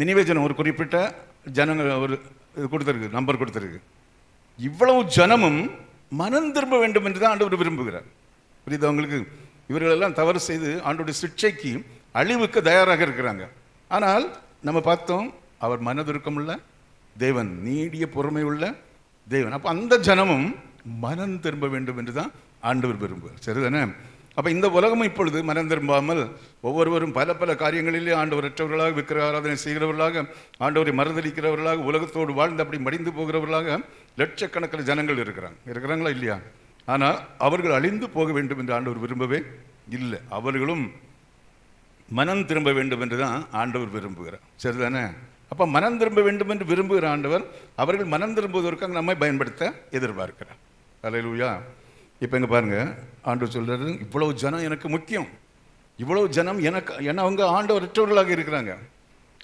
நினைவே ஜனம் ஒரு குறிப்பிட்ட ஜனங்கள் ஒரு இது கொடுத்துருக்கு நம்பர் கொடுத்துருக்கு. இவ்வளவு ஜனமும் மனம் திரும்ப வேண்டும் என்று தான் ஆண்டவர் விரும்புகிறார். புரியுது அவங்களுக்கு இவர்களெல்லாம் தவறு செய்து ஆண்டோடைய சிக்ஷைக்கு அழிவுக்கு தயாராக இருக்கிறாங்க. ஆனால் நம்ம பார்த்தோம் அவர் மனதுருக்கமுள்ள தேவன் நீடிய பொறுமை உள்ள தேவன். அப்போ அந்த ஜனமும் மனம் திரும்ப வேண்டும் என்று தான் ஆண்டவர் விரும்புவார். சரிதானே? அப்போ இந்த உலகமும் இப்பொழுது மனம் திரும்பாமல் ஒவ்வொருவரும் பல பல காரியங்களிலே ஆண்டவரற்றவர்களாக விக்கிர ஆராதனை செய்கிறவர்களாக ஆண்டவரை மறுதளிக்கிறவர்களாக உலகத்தோடு வாழ்ந்து அப்படி மடிந்து போகிறவர்களாக லட்சக்கணக்கில் ஜனங்கள் இருக்கிறாங்க. இருக்கிறாங்களா இல்லையா? ஆனால் அவர்கள் அழிந்து போக வேண்டும் என்று ஆண்டவர் விரும்பவே இல்லை. அவர்களும் மனம் திரும்ப வேண்டும் என்று தான் ஆண்டவர் விரும்புகிறார். சரிதானே? அப்போ மனம் திரும்ப வேண்டும் என்று விரும்புகிற ஆண்டவர் அவர்கள் மனம் திரும்புவதற்காக நம்மை பயன்படுத்த எதிர்பார்க்கிறார். அலையிலூயா இப்போ இங்கே பாருங்க. ஆண்டவர் சொல்றாரு இவ்வளவு ஜனம் எனக்கு முக்கியம். இவ்வளவு ஜனம் எனக்கு ஏன்னா அவங்க ஆண்டவர் அற்றவர்களாக இருக்கிறாங்க.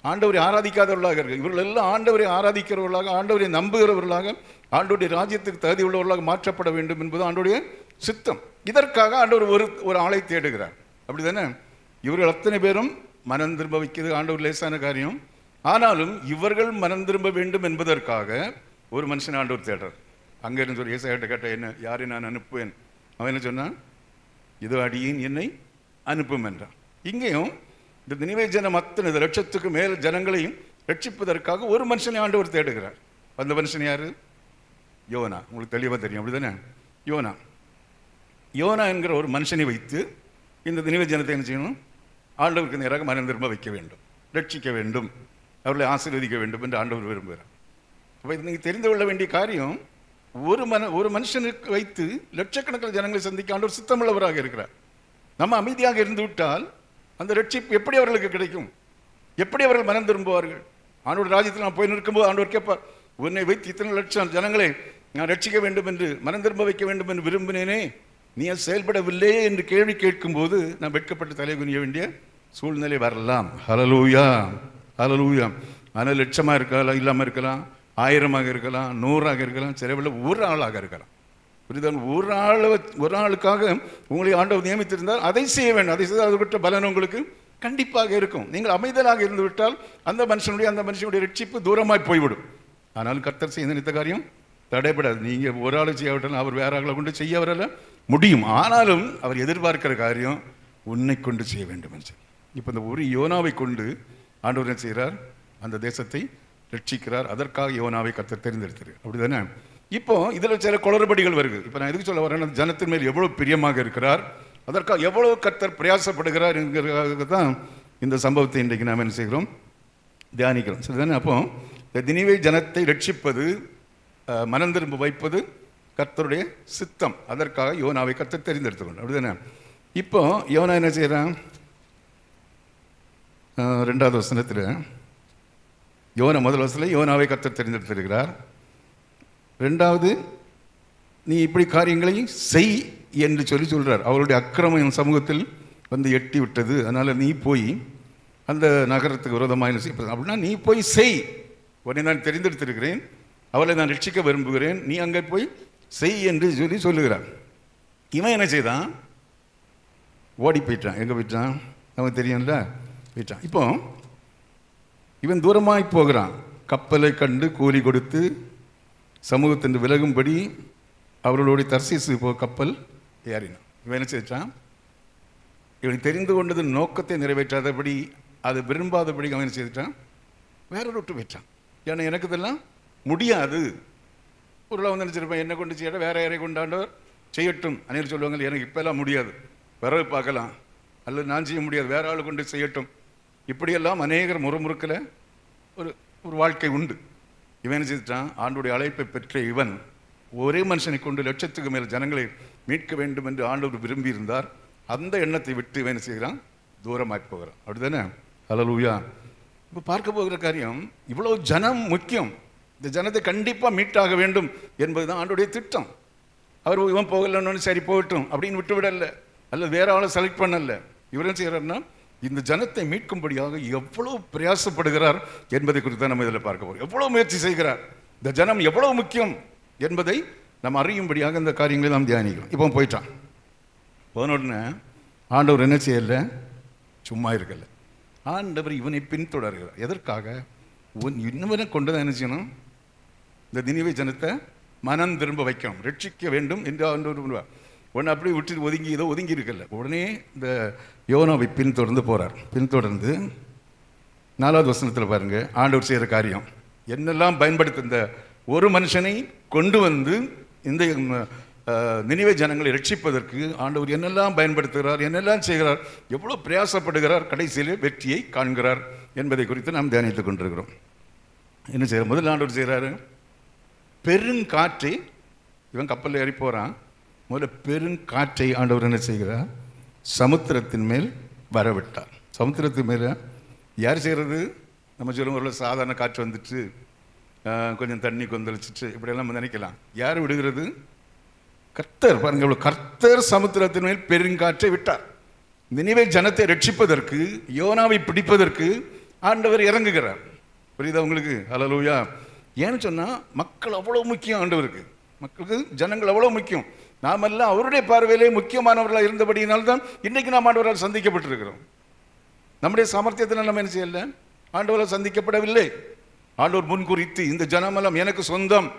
ஆண்டவரை ஆராதிக்காதவர்களாக இருக்கு. இவர்கள் எல்லாம் ஆண்டவரை ஆராதிக்கிறவர்களாக ஆண்டவரை நம்புகிறவர்களாக ஆண்டோடைய ராஜ்யத்துக்கு தகுதி உள்ளவர்களாக மாற்றப்பட வேண்டும் என்பது ஆண்டோடைய சித்தம். இதற்காக ஆண்டவர் ஒரு ஒரு ஆளை தேடுகிறார். அப்படி தானே இவர்கள் அத்தனை பேரும் மனம் திரும்ப வைக்கிறது ஆண்டவர் லேசான காரியம். ஆனாலும் இவர்கள் மனம் திரும்ப வேண்டும் என்பதற்காக ஒரு மனுஷன் ஆண்டவர் தேடுறார். அங்கே இருந்து ஒரு ஏசாயிட்ட கேட்ட என்ன யாரை நான் அனுப்புவேன்? அவன் என்ன சொன்னான்? இது அடியின் என்னை அனுப்பும் என்றான். இங்கேயும் இந்த நினைவே ஜனம் அத்தனை இந்த லட்சத்துக்கு மேல் ஜனங்களையும் ரட்சிப்பதற்காக ஒரு மனுஷனை ஆண்டவர் தேடுகிறார். அந்த மனுஷன் யாரு? யோனா. உங்களுக்கு தெளிவாக தெரியும் அப்படிதானே? யோனா. யோனா என்கிற ஒரு மனுஷனை வைத்து இந்த நினைவு ஜனத்தை என்ன செய்யணும்? ஆண்டவருக்கு நேராக மனம் திரும்ப வைக்க வேண்டும். ரட்சிக்க வேண்டும். அவர்களை ஆசீர்வதிக்க வேண்டும் என்று ஆண்டவர் விரும்புகிறார். அப்போ இது நீங்கள் தெரிந்து கொள்ள வேண்டிய காரியம் ஒரு மன ஒரு மனுஷனுக்கு வைத்து லட்சக்கணக்கில் ஜனங்களை சந்திக்க ஆண்டவர் சித்தமுள்ளவராக இருக்கிறார். நம்ம அமைதியாக இருந்து விட்டால் அந்த ரட்சிப்பு எப்படி அவர்களுக்கு கிடைக்கும்? எப்படி அவர்கள் மனம் திரும்புவார்கள்? ஆண்டோட ராஜ்யத்தில் நான் போய் நிற்கும்போது ஆண்டவர் கேட்பார் உன்னை வைத்து இத்தனை லட்சம் ஜனங்களை நான் ரட்சிக்க வேண்டும் என்று மனம் திரும்ப வைக்க வேண்டும் என்று விரும்பினேனே நீ அது செயல்படவில்லையே? என்று கேள்வி கேட்கும்போது நான் வெட்கப்பட்டு தலை குனிய வேண்டிய சூழ்நிலை வரலாம். ஹலலூயா ஹலலூயா ஆனால் லட்சமாக இருக்கலாம் இல்லாமல் இருக்கலாம்? ஆயிரமாக இருக்கலாம் நூறாக இருக்கலாம் சிலவில் ஒரு ஆளாக இருக்கலாம். புரிதல் ஒரு ஆள் ஒரு ஆளுக்காக உங்களை ஆண்டவர் நியமித்திருந்தால் அதை செய்ய வேண்டும். அதை செய்தால் அது விட்ட பலன் உங்களுக்கு கண்டிப்பாக இருக்கும். நீங்கள் அமைதலாக இருந்து விட்டால் அந்த மனுஷனுடைய அந்த மனுஷனுடைய ரட்சிப்பு தூரமாய் போய்விடும். ஆனால் கர்த்தர் செய்த நினைத்த காரியம் தடைபடாது. நீங்கள் ஒரு ஆளு செய்யாவிட்டாலும் அவர் வேற ஆளை கொண்டு செய்ய வரல முடியும். ஆனாலும் அவர் எதிர்பார்க்கிற காரியம் உன்னை கொண்டு செய்ய வேண்டும் என்று. இப்போ இந்த ஒரு யோனாவை கொண்டு ஆண்டவர் என்ன செய்கிறார்? அந்த தேசத்தை ரட்சிக்கிறார். அதற்காக யோனாவை கர்த்தர் தெரிந்தெடுத்தார். அப்படிதானே? இப்போ இதில் சில குளறுபடிகள் வருது. இப்போ நான் எதுக்கு சொல்ல வரேன்னா ஜனத்தின் மேல் எவ்வளோ பிரியமாக இருக்கிறார் அதற்காக எவ்வளோ கர்த்தர் பிரயாசப்படுகிறார் என்கிறதுக்காக தான் இந்த சம்பவத்தை இன்றைக்கு நாம் என்ன செய்கிறோம்? தியானிக்கிறோம். சரிதானே? அப்போ இந்த தினிவை ஜனத்தை ரட்சிப்பது மனம் திரும்ப வைப்பது கர்த்தருடைய சித்தம். அதற்காக யோனாவை கர்த்தர் அப்படி அப்படிதானே? இப்போ யோனா என்ன செய்கிறான் ரெண்டாவது வசனத்தில் யோனா முதல் வசனத்தில் யோனாவை கத்தர் தெரிந்தெடுத்திருக்கிறார் ரெண்டாவது நீ இப்படி காரியங்களை செய் என்று சொல்லி சொல்கிறார் அவருடைய அக்கிரமம் என் சமூகத்தில் வந்து எட்டி விட்டது அதனால் நீ போய் அந்த நகரத்துக்கு விரோதமாக என்ன செய்ய அப்படின்னா நீ போய் செய். உன்னை நான் தெரிந்தெடுத்திருக்கிறேன். அவளை நான் ரட்சிக்க விரும்புகிறேன். நீ அங்கே போய் செய் என்று சொல்லி சொல்லுகிறார். இவன் என்ன செய்தான்? ஓடி போயிட்டான். எங்கே போயிட்டான்? அவன் தெரியும்ல? போயிட்டான். இப்போ இவன் தூரமாய் போகிறான். கப்பலை கண்டு கூலி கொடுத்து சமூகத்தின் விலகும்படி அவர்களுடைய தர்சீசு போ கப்பல் ஏறினான். இவன் என்ன செய்தான்? இவன் தெரிந்து கொண்டது நோக்கத்தை நிறைவேற்றாதபடி அதை விரும்பாதபடி அவன் என்ன செய்துட்டான் வேற விட்டு போயிட்டான். ஏன்னா எனக்கு இதெல்லாம் முடியாது. ஒரு வந்து நினச்சிருப்பேன் என்ன கொண்டு செய்யட்டும் வேற யாரை கொண்டாண்டவர் செய்யட்டும். அனைவரும் சொல்லுவாங்க எனக்கு இப்போல்லாம் முடியாது. பிறகு பார்க்கலாம். அல்லது நான் செய்ய முடியாது. வேற ஆள் கொண்டு செய்யட்டும். இப்படியெல்லாம் அநேகர் முறுமுறுக்கில் ஒரு ஒரு வாழ்க்கை உண்டு. இவன் என்ன செய்துட்டான்? ஆண்டுடைய அழைப்பை பெற்ற இவன் ஒரே மனுஷனை கொண்டு லட்சத்துக்கு மேல் ஜனங்களை மீட்க வேண்டும் என்று ஆண்டவர் விரும்பியிருந்தார். அந்த எண்ணத்தை விட்டு இவன் செய்கிறான்? தூரமாகி போகிறான். அப்படிதானே? ஹalleluya இப்போ பார்க்க போகிற காரியம் இவ்வளோ ஜனம் முக்கியம். இந்த ஜனத்தை கண்டிப்பாக மீட்டாக வேண்டும் என்பதுதான் ஆண்டுடைய திட்டம். அவர் இவன் போகலன்னு சரி போகட்டும் அப்படின்னு விட்டு விடல அல்லது வேற ஆளை செலக்ட் பண்ணலை. இவர் என்ன செய்கிறாருன்னா இந்த ஜனத்தை மீட்கும்படியாக எவ்வளவு பிரயாசப்படுகிறார் என்பதை குறித்து தான் நம்ம இதில் பார்க்க போகிறோம் எவ்வளவு முயற்சி செய்கிறார்? இந்த ஜனம் எவ்வளவு முக்கியம் என்பதை நம்ம அறியும்படியாக இந்த காரியங்களை நாம் தியானிக்கிறோம். இப்போ போயிட்டான். போனோடனே ஆண்டவர் என்ன செய்யல? சும்மா இருக்கல. ஆண்டவர் இவனை பின்தொடர்கிறார். எதற்காக? உன் இன்னவனை கொண்டு தான் என்ன செய்யணும்? இந்த நினைவை ஜனத்தை மனம் திரும்ப வைக்கணும். ரட்சிக்க வேண்டும் என்று ஆண்டவர் உடனே அப்படியே விட்டு ஒதுங்கி ஏதோ ஒதுங்கி இருக்கல உடனே இந்த யோனாவை பின்தொடர்ந்து போகிறார் பின்தொடர்ந்து நாலாவது வசனத்தில் பாருங்கள் ஆண்டவர் செய்கிற காரியம். என்னெல்லாம் பயன்படுத்த இந்த ஒரு மனுஷனை கொண்டு வந்து இந்த நினைவை நினைவே ஜனங்களை ரட்சிப்பதற்கு ஆண்டவர் என்னெல்லாம் பயன்படுத்துகிறார் என்னெல்லாம் செய்கிறார் எவ்வளோ பிரயாசப்படுகிறார் கடைசியிலே வெற்றியை காண்கிறார் என்பதை குறித்து நாம் தியானித்துக் கொண்டிருக்கிறோம். என்ன செய்கிறார்? முதல் ஆண்டவர் செய்கிறாரு பெருங்காற்றை இவன் கப்பலில் ஏறி போகிறான் முதல்ல பெருங்காற்றை ஆண்டவர் என்ன செய்கிறார்? சமுத்திரத்தின் மேல் வரவிட்டார். சமுத்திரத்தின் மேல் யார் செய்கிறது? நம்ம சொல்லுவோம் ஒரு சாதாரண காற்று வந்துட்டு கொஞ்சம் தண்ணி கொந்தளிச்சிட்டு இப்படியெல்லாம் நம்ம நினைக்கலாம். யார் விடுகிறது? கர்த்தர். பாருங்க இவ்வளோ கர்த்தர் சமுத்திரத்தின் மேல் பெருங்காற்றை விட்டார். நினைவே ஜனத்தை ரட்சிப்பதற்கு யோனாவை பிடிப்பதற்கு ஆண்டவர் இறங்குகிறார். புரியுதா உங்களுக்கு? ஹalleluya. ஏன்னு சொன்னால் மக்கள் அவ்வளோ முக்கியம் ஆண்டவருக்கு. மக்களுக்கு ஜனங்கள் அவ்வளோ முக்கியம். நாமெல்லாம் அவருடைய பார்வையிலே முக்கியமானவர்களாக இருந்தபடியினால்தான் இன்னைக்கு நாம் ஆண்டவரால் சந்திக்கப்பட்டிருக்கிறோம். நம்முடைய சாமர்த்தியத்தில் நம்ம என்ன செய்யல? ஆண்டவரால் சந்திக்கப்படவில்லை. ஆண்டவர் முன்குறித்து இந்த ஜனமெல்லாம் எனக்கு சொந்தம்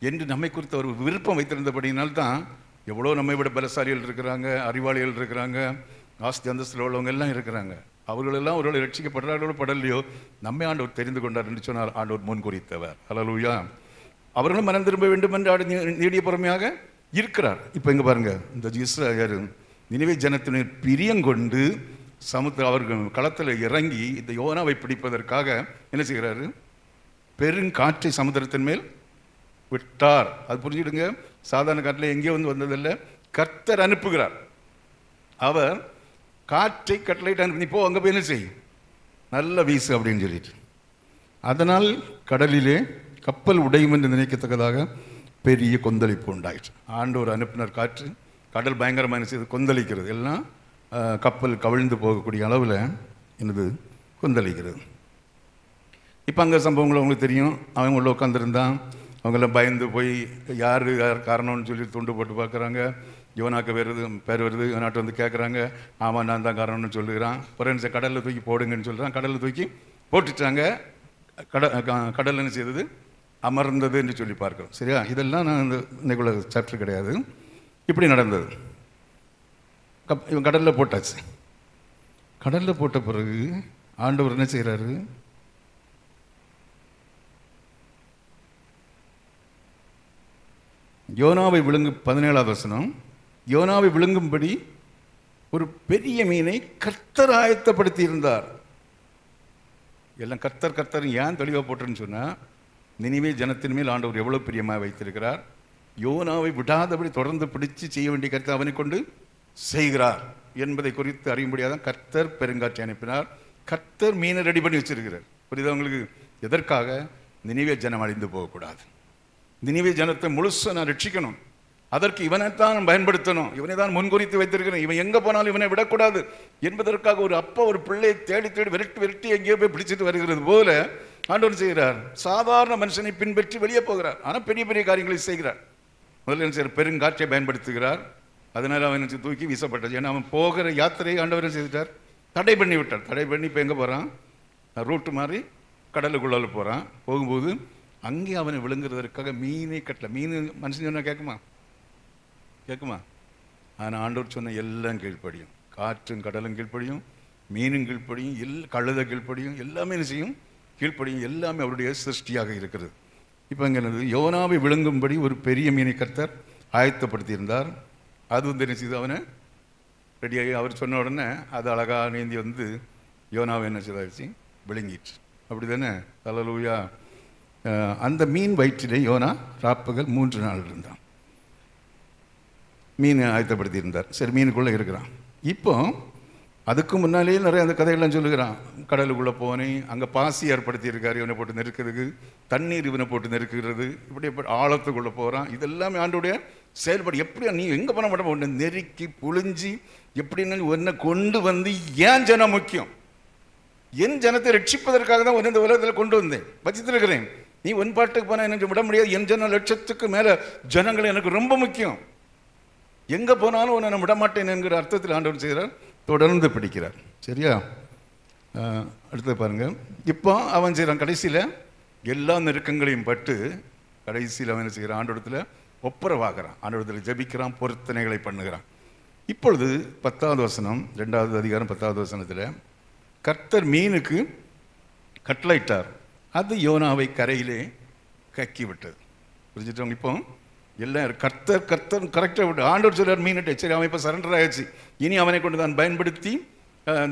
என்று நம்மை குறித்து ஒரு விருப்பம் வைத்திருந்தபடியினால் தான் எவ்வளோ நம்மை விட பலசாலிகள் இருக்கிறாங்க அறிவாளிகள் இருக்கிறாங்க ஆஸ்தி அந்தஸ்தில் உள்ளவங்க எல்லாம் இருக்கிறாங்க. அவர்களெல்லாம் ஒருவேளை ரட்சிக்கப்படுறார்களோ படலையோ நம்மை ஆண்டவர் தெரிந்து கொண்டார் என்று சொன்னால் ஆண்டவர் முன்குறித்தவர் ஹalleluya அவர்களும் மனம் திரும்ப வேண்டும் என்று ஆடு நீ- நீடிய பொறுமையாக இருக்கிறார். இப்போ இங்கே பாருங்க இந்த இஸ்ரேயர் நினைவே ஜனத்தினர் பிரியங்கொண்டு சமுத்திர அவர்கள் களத்தில் இறங்கி இந்த யோனாவை பிடிப்பதற்காக என்ன செய்கிறாரு? பெருங்காற்றை சமுத்திரத்தின் மேல் விட்டார். அது புரிஞ்சுடுங்க சாதாரண காட்டில் எங்கேயோ வந்து வந்ததில்லை. கர்த்தர் அனுப்புகிறார். அவர் காற்றை கட்டளையிட்டு அனுப்பி நீ போ அங்கே போய் என்ன செய்? நல்ல வீசு அப்படின்னு சொல்லிட்டு. அதனால் கடலிலே கப்பல் உடையும் என்று நினைக்கத்தக்கதாக பெரிய கொந்தளிப்பு உண்டாயிற்று. ஆண்டவர் அனுப்பினர் காற்று கடல் பயங்கரமாக செய்து கொந்தளிக்கிறது. எல்லாம் கப்பல் கவிழ்ந்து போகக்கூடிய அளவில் என்னது கொந்தளிக்கிறது. இப்போ அங்கே சம்பவங்கள் அவங்களுக்கு தெரியும். அவங்க உள்ள உட்காந்துருந்தான் அவங்களாம் பயந்து போய் யார் யார் காரணம்னு சொல்லி துண்டு போட்டு பார்க்குறாங்க. யோனாக்கு வருது பேர் வருது யோனாட்டு வந்து கேட்குறாங்க ஆமாம் நான் தான் காரணம்னு சொல்லுகிறான். புறன்சை கடலில் தூக்கி போடுங்கன்னு சொல்கிறான் கடலில் தூக்கி போட்டுட்டாங்க. கட க- கடல் என்ன செய்தது? அமர்ந்தது என்று சொல்லி பார்க்கிறோம். சரியா? இதெல்லாம் நான் இந்த இன்னைக்குள்ள சாப்டர் கிடையாது. இப்படி நடந்தது. கப் இவன் கடலில் போட்டாச்சு. கடலில் போட்ட பிறகு ஆண்டவர் என்ன செய்கிறாரு யோனாவை விழுங்கு பதினேழாவது வசனம். யோனாவை விழுங்கும்படி ஒரு பெரிய மீனை கர்த்தர் ஆயத்தப்படுத்தி இருந்தார் எல்லாம் கர்த்தர் கர்த்தர் ஏன் தெளிவாக போட்டுருன்னு சொன்னால் நினைவே ஜனத்தின் மேல் ஆண்டவர் எவ்வளோ பிரியமாக வைத்திருக்கிறார். யோனாவை விடாதபடி தொடர்ந்து பிடிச்சு செய்ய வேண்டிய கருத்தை அவனை கொண்டு செய்கிறார் என்பதை குறித்து அறியும்படியாக தான் கர்த்தர் பெருங்காட்சி அனுப்பினார். கர்த்தர் மீனை ரெடி பண்ணி வச்சிருக்கிறார். புரியுதா உங்களுக்கு? எதற்காக? நினைவே ஜனம் அழிந்து போகக்கூடாது. நினைவே ஜனத்தை முழுசா நான் ரட்சிக்கணும். அதற்கு இவனைத்தான் பயன்படுத்தணும். இவனை தான் முன்குறித்து வைத்திருக்கணும். இவன் எங்க போனாலும் இவனை விடக்கூடாது என்பதற்காக ஒரு அப்பா ஒரு பிள்ளையை தேடி தேடி விரட்டி விரட்டி எங்கேயோ போய் பிடிச்சிட்டு வருகிறது போல ஆண்டவர் செய்கிறார். சாதாரண மனுஷனை பின்பற்றி வெளியே போகிறார். ஆனால் பெரிய பெரிய காரியங்களை செய்கிறார். முதல்ல என்ன செய்கிறார்? பெருங்காற்றை பயன்படுத்துகிறார். அதனால அவன் என்ன தூக்கி வீசப்பட்டது ஏன்னா அவன் போகிற யாத்திரையை ஆண்டவர் செய்துட்டார்? தடை பண்ணி விட்டார். தடை பண்ணி இப்போ எங்கே போகிறான் ரூட்டு மாதிரி கடலுக்குள்ளால போகிறான் போகும்போது அங்கே அவனை விழுங்குறதற்காக மீனே கட்டல. மீன் மனுஷன் சொன்னால் கேட்குமா? கேட்குமா ஆனால் ஆண்டோர் சொன்ன எல்லாம் கீழ்ப்படியும். காற்றும் கடலும் கீழ்ப்படியும் மீனும் கீழ்ப்படியும் எல் கழுத கீழ்ப்படியும் எல்லாமே செய்யும்? கீழ்ப்படியும் எல்லாமே அவருடைய சிருஷ்டியாக இருக்கிறது. இப்போ இங்கே என்னது? யோனாவை விழுங்கும்படி ஒரு பெரிய மீனை கர்த்தர் ஆயத்தப்படுத்தியிருந்தார். அது வந்து என்ன செய்து அவனை? ரெடியாகி அவர் சொன்ன உடனே அது அழகாக நீந்தி வந்து யோனாவை என்ன செய்தாச்சு விழுங்கிட்டு அப்படி தானே தலலூயா அந்த மீன் வயிற்றிலே யோனா ராப்பகல் மூன்று நாள் இருந்தான். மீன் ஆயத்தப்படுத்தியிருந்தார். சரி மீனுக்குள்ளே இருக்கிறான். இப்போ அதுக்கு முன்னாலேயே நிறைய அந்த கதையெல்லாம் சொல்லுகிறான். கடலுக்குள்ளே போனேன் அங்கே பாசி ஏற்படுத்தியிருக்காரு இவனை போட்டு நெருக்கிறதுக்கு. தண்ணீர் இவனை போட்டு நெருக்கிறது. இப்படி எப்படி ஆழத்துக்குள்ளே போகிறான். இதெல்லாமே ஆண்டுடைய செயல்பாடு. எப்படி நீ எங்கே பண்ண மாட்டோம் ஒன்று நெருக்கி புழிஞ்சி எப்படின்னு ஒன்றை கொண்டு வந்து ஏன் ஜனம் முக்கியம்? என் ஜனத்தை ரட்சிப்பதற்காக தான் உன்னை இந்த உலகத்தில் கொண்டு வந்தேன். வச்சிருக்கிறேன் நீ உன் பாட்டுக்கு போனால் என்ன விட முடியாது? என் ஜன லட்சத்துக்கு மேலே ஜனங்கள் எனக்கு ரொம்ப முக்கியம். எங்கே போனாலும் உன்னை நான் விட மாட்டேன் என்கிற அர்த்தத்தில் ஆண்டவர் செய்கிறார். தொடர்ந்து பிடிக்கிறார். சரியா? அடுத்தது அடுத்து பாருங்க. இப்போ அவன் செய்கிறான் கடைசியில் எல்லா நெருக்கங்களையும் பட்டு கடைசியில் அவன் என்ன செய்கிறான்? ஆண்டோடத்தில் ஒப்புரவாகிறான். ஆண்டோடத்தில் ஜெபிக்கிறான் பொருத்தனைகளை பண்ணுகிறான். இப்பொழுது பத்தாவது வசனம் ரெண்டாவது அதிகாரம் பத்தாவது வசனத்தில் கர்த்தர் மீனுக்கு கட்டளையிட்டார். அது யோனாவை கரையிலே கக்கி விட்டது புரிஞ்சுட்டோங்க இப்போ? எல்லாம் கர்த்தர் கர்த்தர் கரெக்டாக விட்டு ஆண்டவர் சொல்கிறார் மீனிட்டு சரி அவன் இப்போ சரண்டர் ஆகிடுச்சு இனி அவனை கொண்டு நான் பயன்படுத்தி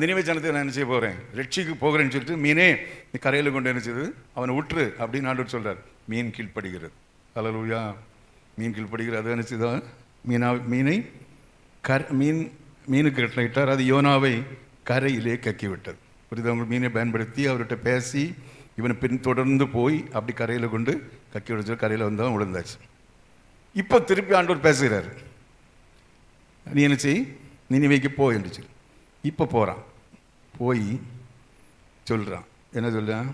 நினைவு ஜனத்தை நான் என்ன செய்ய போகிறேன் ரட்சிக்கு போகிறேன்னு சொல்லிட்டு மீனே நீ கரையில் கொண்டு என்ன அவனை விட்டுரு அப்படின்னு ஆண்டவர் சொல்கிறார் மீன் கீழ்ப்படுகிறது. அலலூயா மீன் கீழ்ப்படுகிறது. அது நினச்சிதான் மீனா மீனை கர் மீன் மீனுக்கு கட்டளையிட்டார். அது யோனாவை கரையிலே கக்கி விட்டது புரியுது? அவங்க மீனை பயன்படுத்தி அவர்கிட்ட பேசி இவனை பின் தொடர்ந்து போய் அப்படி கரையில் கொண்டு கக்கி விடுச்சு கரையில் வந்தவன் விழுந்தாச்சு இப்போ திருப்பி ஆண்டவர் பேசுகிறார். நீ என்ன செய்? நினைவைக்கு போ என்று சொல்லி. இப்போ போகிறான் போய் சொல்கிறான் என்ன சொல்கிறான்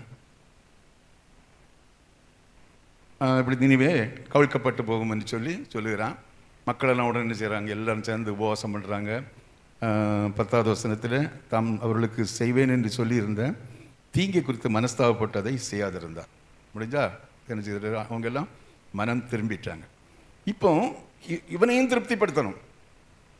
இப்படி நினைவே கவிழ்க்கப்பட்டு போகும் என்று சொல்லி சொல்லுகிறான். மக்களெல்லாம் உடனே என்ன செய்கிறாங்க எல்லாரும் சேர்ந்து உபவாசம் பண்ணுறாங்க பத்தாவது வசனத்தில் தாம் அவர்களுக்கு செய்வேன் என்று சொல்லியிருந்த தீங்கை குறித்து மனஸ்தாபப்பட்டதை செய்யாதிருந்தார். முடிஞ்சா என்ன செய்தாரு? அவங்க எல்லாம் மனம் திரும்பிட்டாங்க. இப்போ இ- இவனையும் திருப்திப்படுத்தணும்.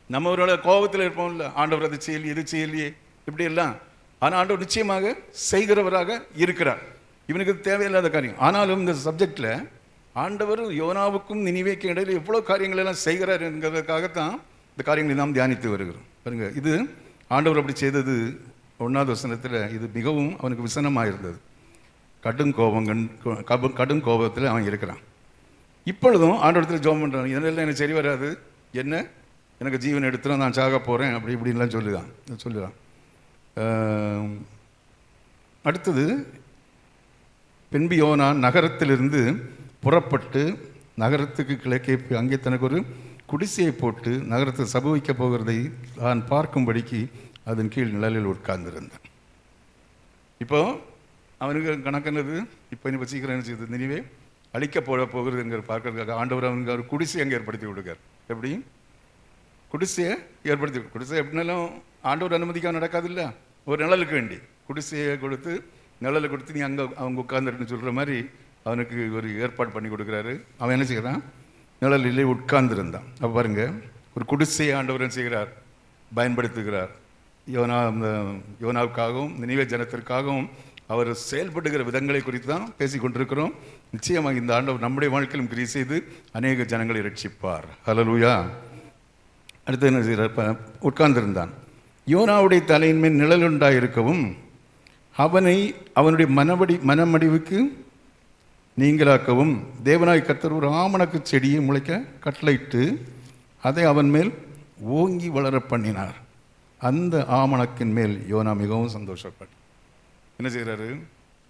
நம்ம ஒரு கோபத்தில் இருப்போம்ல ஆண்டவர் அதை செய்யலையே இது செய்யலையே இப்படி எல்லாம் ஆனால் ஆண்டவர் நிச்சயமாக செய்கிறவராக இருக்கிறார். இவனுக்கு தேவையில்லாத காரியம். ஆனாலும் இந்த சப்ஜெக்டில் ஆண்டவர் யோனாவுக்கும் நினைவேக்கும் இடையில் எவ்வளோ காரியங்கள் எல்லாம் செய்கிறார் என்கிறதுக்காகத்தான் இந்த காரியங்களை நாம் தியானித்து வருகிறோம். பாருங்க இது ஆண்டவர் அப்படி செய்தது ஒன்றாவது வசனத்தில் இது மிகவும் அவனுக்கு விசனமாக இருந்தது கடும் கோபம் கப- கடும் கோபத்தில் அவன் இருக்கிறான். இப்பொழுதும் ஆண்டோடத்தில் ஜோம் பண்ணுறாங்க இதெல்லாம் எனக்கு சரி வராது. என்ன? எனக்கு ஜீவன் எடுத்துரும் நான் சாக போகிறேன் அப்படி இப்படின்லாம் சொல்லுதான். சொல்லுதான். அடுத்தது பின்பு யோனான் நகரத்திலிருந்து புறப்பட்டு நகரத்துக்கு கிழக்கே போய் அங்கே தனக்கு ஒரு குடிசையை போட்டு நகரத்தை சபவிக்கப் போகிறதை நான் பார்க்கும்படிக்கு அதன் கீழ் நிழலில் உட்கார்ந்திருந்தேன். இப்போ அவனுக்கு கணக்குனது இப்போ இனி சீக்கிரம் என்ன செய்யுது நினைவே அழிக்க போக போகிறதுங்கிற பார்க்கறதுக்காக ஆண்டவர் அவனுக்கு ஒரு குடிசை அங்கே ஏற்படுத்தி விடுகிறார் எப்படி? குடிசையை ஏற்படுத்தி குடிசை எப்படினாலும் ஆண்டவர் அனுமதிக்காக நடக்காது இல்லை ஒரு நிழலுக்கு வேண்டி. குடிசையை கொடுத்து நிழலை கொடுத்து நீ அங்கே அவங்க உட்கார்ந்துருக்குன்னு சொல்கிற மாதிரி அவனுக்கு ஒரு ஏற்பாடு பண்ணி கொடுக்குறாரு. அவன் என்ன செய்கிறான்? நிழலிலே உட்கார்ந்துருந்தான். அப்போ பாருங்கள் ஒரு குடிசையை ஆண்டவர் என்ன செய்கிறார்? பயன்படுத்துகிறார். யோனா யோனாவுக்காகவும் நினைவே ஜனத்திற்காகவும் அவர் செயல்படுகிற விதங்களை குறித்து தான் பேசிக் கொண்டிருக்கிறோம் நிச்சயமாக இந்த ஆண்டவர் நம்முடைய வாழ்க்கையிலும் கிரி செய்து அநேக ஜனங்களை ரட்சிப்பார் ஹலலூயா அடுத்து என்ன செய்கிறார்? உட்கார்ந்திருந்தான். யோனாவுடைய தலையின் மேல் நிழலுண்டாயிருக்கவும் அவனை அவனுடைய மனவடி மனமடிவுக்கு நீங்களாக்கவும் தேவனாய் கத்தர் ஒரு ஆமணக்கு செடியை முளைக்க கட்டளையிட்டு அதை அவன் மேல் ஓங்கி வளர பண்ணினார். அந்த ஆமணக்கின் மேல் யோனா மிகவும் சந்தோஷப்பட்டார். என்ன செய்கிறாரு?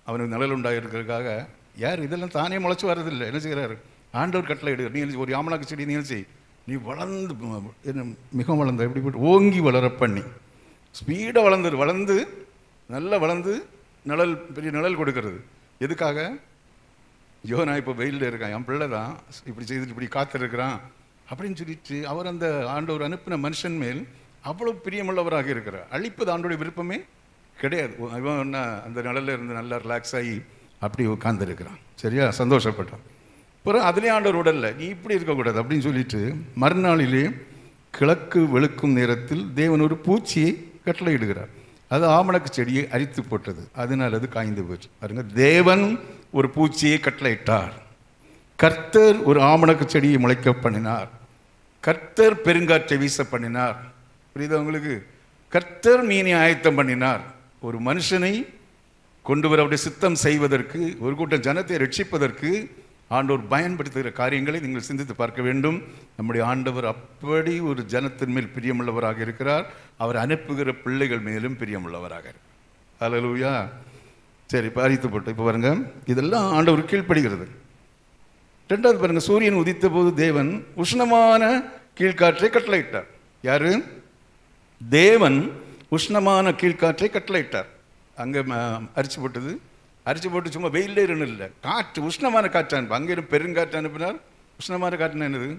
அவனுக்கு நிழல் உண்டாயிருக்கிறதுக்காக யார் இதெல்லாம் தானே முளைச்சி வர்றதில்லை. என்ன செய்கிறாரு? ஆண்டவர் கட்டளை எடுக்கிற நீ ஒரு யாமலாக்கு செடி நீ செய்? நீ வளர்ந்து என்ன மிகவும் வளர்ந்த எப்படி போட்டு ஓங்கி வளர பண்ணி. ஸ்பீடாக வளர்ந்துரு வளர்ந்து நல்லா வளர்ந்து நிழல் பெரிய நிழல் கொடுக்கறது. எதுக்காக? யோனா இப்போ வெயிலில் இருக்கேன். என் பிள்ளை தான் இப்படி செய்துட்டு இப்படி காத்திருக்கிறான். அப்படின்னு சொல்லிட்டு அவர் அந்த ஆண்டவர் அனுப்பின மனுஷன் மேல் அவ்வளோ பிரியமுள்ளவராக இருக்கிறார். அழிப்பது ஆண்டோடைய விருப்பமே. கிடையாது. இவன் என்ன அந்த நிலையில் இருந்து நல்லா ரிலாக்ஸ் ஆகி அப்படி உட்காந்துருக்கிறான் சரியா? சந்தோஷப்பட்டான். அப்புறம் அதுலேயே ஆண்டவர் உடல்ல நீ இப்படி இருக்கக்கூடாது அப்படின்னு சொல்லிட்டு மறுநாளிலே கிழக்கு வெளுக்கும் நேரத்தில் தேவன் ஒரு பூச்சியை கட்டளையிடுகிறார். அது ஆமணக்கு செடியை அரித்து போட்டது. அதனால் அது காய்ந்து போச்சு. பாருங்க தேவன் ஒரு பூச்சியை கட்டளையிட்டார். கர்த்தர் ஒரு ஆமணக்கு செடியை முளைக்க பண்ணினார். கர்த்தர் பெருங்காற்றை வீச பண்ணினார். புரியுதா உங்களுக்கு? கர்த்தர் மீனை ஆயத்தம் பண்ணினார். ஒரு மனுஷனை கொண்டு வர அவருடைய சித்தம் செய்வதற்கு ஒரு கூட்டம் ஜனத்தை ரட்சிப்பதற்கு ஆண்டவர் பயன்படுத்துகிற காரியங்களை நீங்கள் சிந்தித்து பார்க்க வேண்டும். நம்முடைய ஆண்டவர் அப்படி ஒரு ஜனத்தின் மேல் பிரியமுள்ளவராக இருக்கிறார். அவர் அனுப்புகிற பிள்ளைகள் மேலும் பிரியமுள்ளவராக இருக்கிறார். சரி இப்போ அறித்து போட்டு இப்போ பாருங்க. இதெல்லாம் ஆண்டவர் கீழ்ப்படுகிறது. ரெண்டாவது பாருங்க சூரியன் உதித்த போது தேவன் உஷ்ணமான கீழ்காற்றை கட்டளையிட்டார். யாரு? தேவன் உஷ்ணமான கீழ்காற்றை கட்டளையிட்டார். அங்கே அரிச்சு போட்டது. அரிச்சு போட்டு சும்மா வெயிலே இல்லை காற்று உஷ்ணமான காற்று அனுப்பு. அங்கே பெருங்காற்று அனுப்பினார். உஷ்ணமான காற்றுனா என்னது?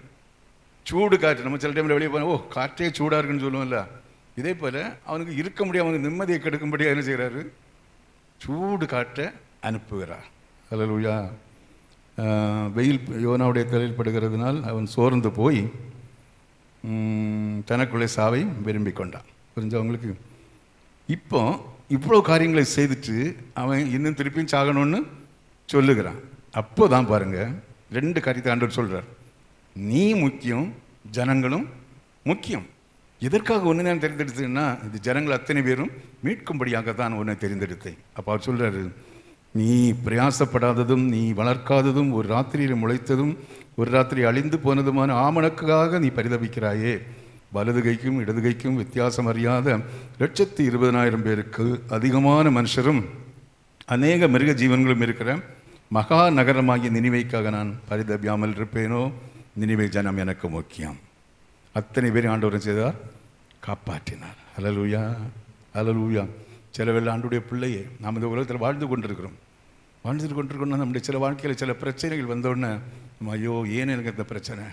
சூடு காற்று. நம்ம சில டைமில் வெளியே போனால் ஓ காற்றே சூடாக இருக்குன்னு சொல்லுவோம்ல. இதே போல் அவனுக்கு இருக்க முடியாது அவனுக்கு நிம்மதியை கெடுக்கும்படியாக என்ன செய்கிறாரு சூடு காற்றை அனுப்புகிறார். உயா வெயில் யோனாவுடைய தலையில் படுகிறதுனால் அவன் சோர்ந்து போய் தனக்குள்ளே சாவை விரும்பி கொண்டான். புரிஞ்சவங்களுக்கு இப்போ இவ்வளோ காரியங்களை செய்துட்டு அவன் இன்னும் திருப்பியும் சாகணும்னு சொல்லுகிறான். அப்போ தான் பாருங்கள் ரெண்டு காரியத்தை ஆண்டவர் சொல்கிறார் நீ முக்கியம் ஜனங்களும் முக்கியம். எதற்காக ஒன்று நான் தேர்ந்தெடுத்தேன்னா இது ஜனங்கள் அத்தனை பேரும் மீட்கும்படியாக தான் ஒன்றை தெரிந்தெடுத்தேன். அப்போ அவர் சொல்கிறாரு நீ பிரயாசப்படாததும் நீ வளர்க்காததும் ஒரு ராத்திரியில் முளைத்ததும் ஒரு ராத்திரி அழிந்து போனதுமான ஆமணக்காக நீ பரிதபிக்கிறாயே. வலது கைக்கும் இடது கைக்கும் வித்தியாசம் அறியாத லட்சத்தி இருபதனாயிரம் பேருக்கு அதிகமான மனுஷரும் அநேக மிருக ஜீவன்களும் இருக்கிற மகா நகரமாகிய நினைவைக்காக நான் பரிதவியாமல் இருப்பேனோ? நினைவை ஜனம் எனக்கு முக்கியம். அத்தனை பேர் ஆண்டவரும் செய்தார் காப்பாற்றினார். அலலூயா அலலூயா சிலவெல்லாம் ஆண்டுடைய பிள்ளையே நாம் இந்த உலகத்தில் வாழ்ந்து கொண்டிருக்கிறோம். வாழ்ந்துட்டு கொண்டிருக்கோம்னா நம்முடைய சில வாழ்க்கையில் சில பிரச்சனைகள் வந்தோடனே ஐயோ ஏன் எனக்கு இந்த பிரச்சனை?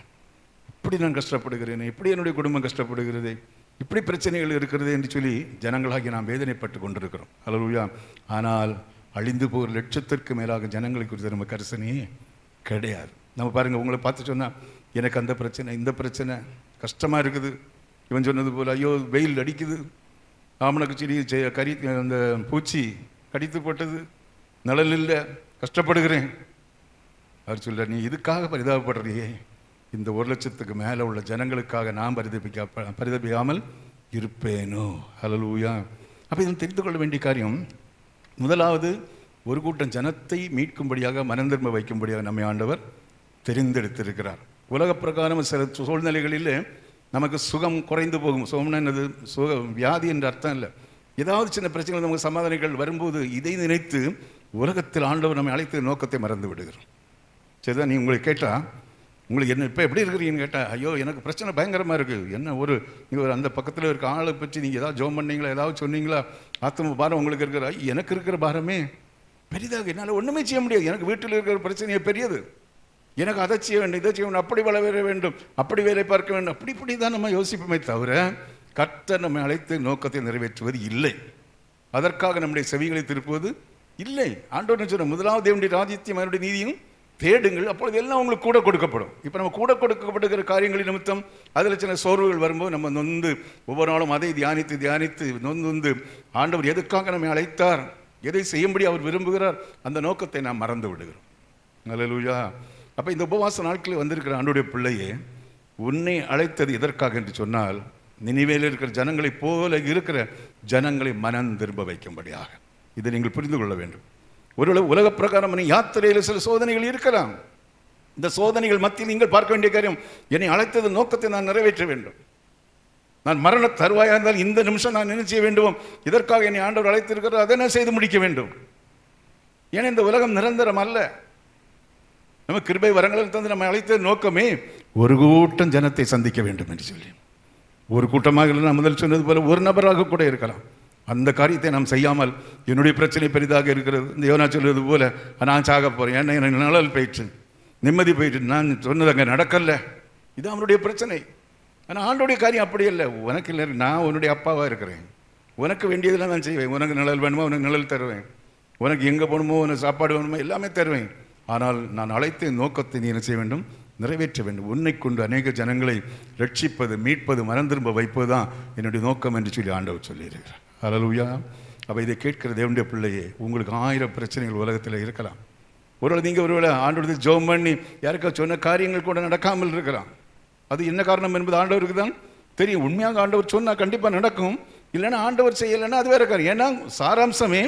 இப்படி நான் கஷ்டப்படுகிறேன் இப்படி என்னுடைய குடும்பம் கஷ்டப்படுகிறது இப்படி பிரச்சனைகள் இருக்கிறது என்று சொல்லி ஜனங்களாகி நாம் வேதனைப்பட்டு கொண்டிருக்கிறோம். அலலுயா ஆனால் அழிந்து போகிற லட்சத்திற்கு மேலாக ஜனங்களை குறித்து நம்ம கரிசனையே கிடையாது. நம்ம பாருங்கள் உங்களை பார்த்து சொன்னால் எனக்கு அந்த பிரச்சனை இந்த பிரச்சனை கஷ்டமாக இருக்குது. இவன் சொன்னது போல் ஐயோ வெயில் அடிக்குது. ஆமணக்கு செடி செ- கரி அந்த பூச்சி கடித்து போட்டது. நிழல் இல்லை கஷ்டப்படுகிறேன். அவர் சொல்றார் நீ இதுக்காக பரிதாபப்படுறியே? இந்த ஒரு லட்சத்துக்கு மேலே உள்ள ஜனங்களுக்காக நான் பரிதபிக்க பரிதபிக்காமல் இருப்பேனோ? ஹalleluya அப்போ இது தெரிந்து கொள்ள வேண்டிய காரியம் முதலாவது ஒரு கூட்டம் ஜனத்தை மீட்கும்படியாக மனம் திரும்ப வைக்கும்படியாக நம்மை ஆண்டவர் தெரிந்தெடுத்திருக்கிறார். உலக பிரகாரம் சில சூழ்நிலைகளில் நமக்கு சுகம் குறைந்து போகும். சுகம்னா என்னது? சுக வியாதி என்ற அர்த்தம் இல்லை. ஏதாவது சின்ன பிரச்சனைகள் நமக்கு சமாதானங்கள் வரும்போது இதை நினைத்து உலகத்தில் ஆண்டவர் நம்மை அழைத்து நோக்கத்தை மறந்து விடுகிறோம் சரிதான் நீ உங்களை கேட்டால் உங்களுக்கு என்ன இப்போ எப்படி இருக்கிறீங்கன்னு கேட்டால் ஐயோ எனக்கு பிரச்சனை பயங்கரமாக இருக்குது என்ன ஒரு நீங்கள் ஒரு அந்த பக்கத்தில் இருக்க ஆளை பற்றி நீங்கள் ஏதாவது ஜோம் பண்ணீங்களா ஏதாவது சொன்னீங்களா? ஆத்தம பாரம் உங்களுக்கு இருக்கிற எனக்கு இருக்கிற பாரமே பெரிதாக என்னால் ஒன்றுமே செய்ய முடியாது. எனக்கு வீட்டில் இருக்கிற பிரச்சனையே பெரியது. எனக்கு அதை செய்ய வேண்டும் இதை செய்ய வேண்டும் அப்படி வளர வேண்டும் அப்படி வேலை பார்க்க வேண்டும் அப்படி இப்படி தான் நம்ம யோசிப்போமே தவிர கர்த்தர் நம்மை அழைத்து நோக்கத்தை நிறைவேற்றுவது இல்லை. அதற்காக நம்முடைய செவிகளை திருப்புவது இல்லை. ஆண்டவர் சொன்ன முதலாவது தேவனுடைய ராஜ்யத்தையும் அவருடைய நீதியும் தேடுங்கள் அப்பொழுது எல்லாம் உங்களுக்கு கூட கொடுக்கப்படும். இப்போ நம்ம கூட கொடுக்கப்படுகிற காரியங்களின் நிமித்தம் அதில் சில சோர்வுகள் வரும்போது நம்ம நொந்து ஒவ்வொரு நாளும் அதை தியானித்து தியானித்து நொந்து நொந்து ஆண்டவர் எதுக்காக நம்மை அழைத்தார் எதை செய்யும்படி அவர் விரும்புகிறார் அந்த நோக்கத்தை நாம் மறந்து விடுகிறோம். நல்லலூயா அப்போ இந்த உபவாச நாட்களில் வந்திருக்கிற ஆண்டுடைய பிள்ளையே உன்னை அழைத்தது எதற்காக என்று சொன்னால் நினைவேல இருக்கிற ஜனங்களைப் போல இருக்கிற ஜனங்களை மனம் திரும்ப வைக்கும்படியாக. இதை நீங்கள் புரிந்து கொள்ள வேண்டும். ஒரு உலக பிரகாரம் யாத்திரையில் சில சோதனைகள் இருக்கலாம். இந்த சோதனைகள் மத்தியில் நீங்கள் பார்க்க வேண்டிய காரியம் என்னை அழைத்தது நோக்கத்தை நான் நிறைவேற்ற வேண்டும். நான் மரண தருவாயாக இருந்தால் இந்த நிமிஷம் நான் என்ன செய்ய வேண்டும் இதற்காக என்னை ஆண்டவர் அழைத்திருக்கிறார் அதை நான் செய்து முடிக்க வேண்டும். ஏன்னா இந்த உலகம் நிரந்தரம் அல்ல. நம்ம கிருபை வரங்களில் தந்து நம்ம அழைத்த நோக்கமே ஒரு கூட்டம் ஜனத்தை சந்திக்க வேண்டும் என்று சொல்லி. ஒரு கூட்டமாக நான் முதல் சொன்னது போல ஒரு நபராக கூட இருக்கலாம். அந்த காரியத்தை நாம் செய்யாமல் என்னுடைய பிரச்சனை பெரிதாக இருக்கிறது. இந்த யோனா சொல்வது போல நான் சாக போகிறேன் ஏன்னா எனக்கு நிழல் போயிடுச்சு நிம்மதி போயிட்டு நான் சொன்னது அங்கே நடக்கலை இது அவனுடைய பிரச்சனை. ஆனால் ஆண்டோடைய காரியம் அப்படி இல்லை உனக்கு இல்லை. நான் உன்னுடைய அப்பாவாக இருக்கிறேன். உனக்கு வேண்டியதெல்லாம் நான் செய்வேன். உனக்கு நிழல் வேணுமோ உனக்கு நிழல் தருவேன். உனக்கு எங்கே போகணுமோ உனக்கு சாப்பாடு வேணுமோ எல்லாமே தருவேன். ஆனால் நான் அழைத்த நோக்கத்தை நீ என்ன செய்ய வேண்டும்? நிறைவேற்ற வேண்டும். உன்னை கொண்டு அநேக ஜனங்களை ரட்சிப்பது மீட்பது மரந்திரும்ப வைப்பது தான் என்னுடைய நோக்கம் என்று சொல்லி ஆண்டவர் சொல்லியிருக்கிறார். அலலுயா அப்போ இதை கேட்கிற தேவனுடைய பிள்ளையே உங்களுக்கு ஆயிரம் பிரச்சனைகள் உலகத்தில் இருக்கலாம். ஒருவேளை நீங்கள் ஒருவேளை ஆண்டோடு ஜோம் பண்ணி யாருக்கா சொன்ன காரியங்கள் கூட நடக்காமல் இருக்கலாம். அது என்ன காரணம் என்பது ஆண்டவருக்கு தான் தெரியும். உண்மையாக ஆண்டவர் சொன்னால் கண்டிப்பாக நடக்கும். இல்லைன்னா ஆண்டவர் செய்யலைன்னா அது வேற காரியம். ஏன்னா சாராம்சமே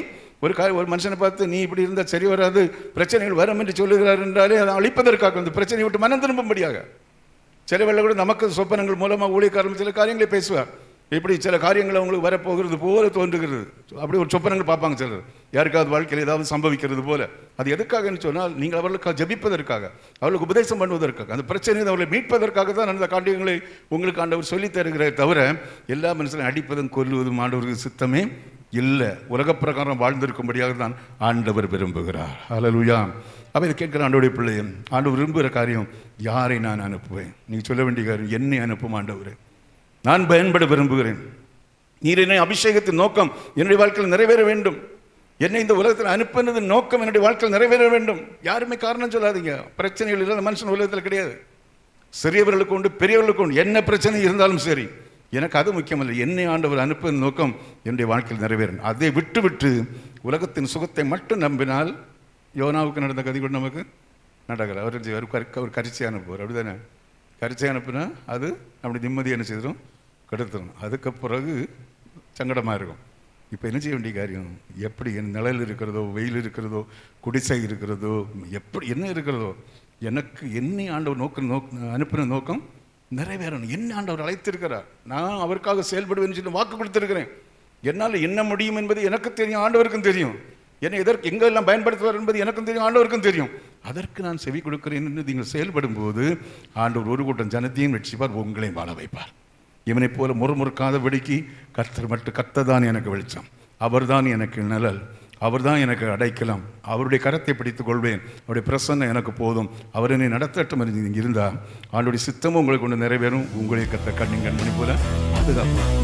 ஒரு காரியம் ஒரு மனுஷனை பார்த்து நீ இப்படி இருந்தால் சரி வராது பிரச்சனைகள் வரும் என்று சொல்லுகிறார் என்றாலே அதை அழிப்பதற்காக அந்த பிரச்சனையை விட்டு மனம் திரும்பும்படியாக. சில வேளை கூட நமக்கு சொப்பனங்கள் மூலமாக ஊழியக்காரர்கள் சில காரியங்களை பேசுவார். இப்படி சில காரியங்கள் அவங்களுக்கு வரப்போகிறது போல தோன்றுகிறது. அப்படி ஒரு சொப்பனங்கள் பார்ப்பாங்க சிலர். யாருக்காவது வாழ்க்கையில் ஏதாவது சம்பவிக்கிறது போல. அது எதுக்காகன்னு சொன்னால் நீங்கள் அவர்களுக்கு ஜபிப்பதற்காக அவர்களுக்கு உபதேசம் பண்ணுவதற்காக அந்த பிரச்சனையை அவர்களை மீட்பதற்காக தான் அந்த காரியங்களை உங்களுக்கு ஆண்டவர் சொல்லித் தருகிறே தவிர எல்லா மனுஷனையும் அடிப்பதும் கொல்லுவதும் ஆண்டவருக்கு சித்தமே இல்லை. உலக பிரகாரம் வாழ்ந்திருக்கும்படியாக தான் ஆண்டவர் விரும்புகிறார். அலலுயா அப்போ இதை கேட்குற ஆண்டோடைய பிள்ளை ஆண்டவர் விரும்புகிற காரியம் யாரை நான் அனுப்புவேன்? நீங்கள் சொல்ல வேண்டிய காரியம் என்னை அனுப்பும் ஆண்டவரே. நான் பயன்பட விரும்புகிறேன். நீர் என்னை அபிஷேகத்தின் நோக்கம் என்னுடைய வாழ்க்கையில் நிறைவேற வேண்டும். என்னை இந்த உலகத்தில் அனுப்பினது நோக்கம் என்னுடைய வாழ்க்கையில் நிறைவேற வேண்டும். யாருமே காரணம் சொல்லாதீங்க. பிரச்சனைகள் இல்லாத மனுஷன் உலகத்தில் கிடையாது. சிறியவர்களுக்கு உண்டு பெரியவர்களுக்கு உண்டு. என்ன பிரச்சனை இருந்தாலும் சரி எனக்கு அது முக்கியமல்ல. என்னை ஆண்டவர் அனுப்பின நோக்கம் என்னுடைய வாழ்க்கையில் நிறைவேறும் அதை விட்டு விட்டு உலகத்தின் சுகத்தை மட்டும் நம்பினால் யோனாவுக்கு நடந்த கதை கூட நமக்கு நடக்கல. அவர் அவர் கரி- ஒரு அனுப்புவார். அப்படிதானே? கரிச்சி அனுப்புனா அது நம்முடைய நிம்மதி என்ன செய்திடும் கெடுத்துடும் அதுக்கு பிறகு சங்கடமாக இருக்கும். இப்போ என்ன செய்ய வேண்டிய காரியம்? எப்படி என் நிழல் இருக்கிறதோ வெயில் இருக்கிறதோ குடிசை இருக்கிறதோ எப்படி என்ன இருக்கிறதோ எனக்கு என்னை ஆண்டவர் நோக்க நோக்க அனுப்பின நோக்கம் நிறைவேறணும். என்ன ஆண்டவர் அழைத்திருக்கிறார். நான் அவருக்காக செயல்படுவேன் சொல்லி வாக்கு கொடுத்துருக்கிறேன். என்னால் என்ன முடியும் என்பது எனக்கு தெரியும் ஆண்டவருக்கும் தெரியும். என்னை எதற்கு எங்கெல்லாம் பயன்படுத்துவார் என்பது எனக்கும் தெரியும் ஆண்டவருக்கும் தெரியும். அதற்கு நான் செவி கொடுக்கிறேன் என்று நீங்கள் செயல்படும் போது ஆண்டவர் ஒரு கூட்டம் ஜனத்தையும் ரட்சிப்பார் உங்களையும் வாழ வைப்பார். இவனைப் போல முறுமுறுக்காதபடிக்கு கர்த்தர் மட்டும் கர்த்தர் தான் எனக்கு வெளிச்சம். அவர்தான் எனக்கு நிழல். அவர்தான் எனக்கு அடைக்கலாம். அவருடைய கரத்தை பிடித்துக் கொள்வேன். அவருடைய பிரசன்னம் எனக்கு போதும். அவர் என்னை நடத்தட்டும் நீங்கள் இருந்தால் அவருடைய சித்தமும் உங்களுக்கு கொண்டு நிறைவேறும். உங்களுடைய கத்த கண்ணின் கண்மணி போல அதுதான்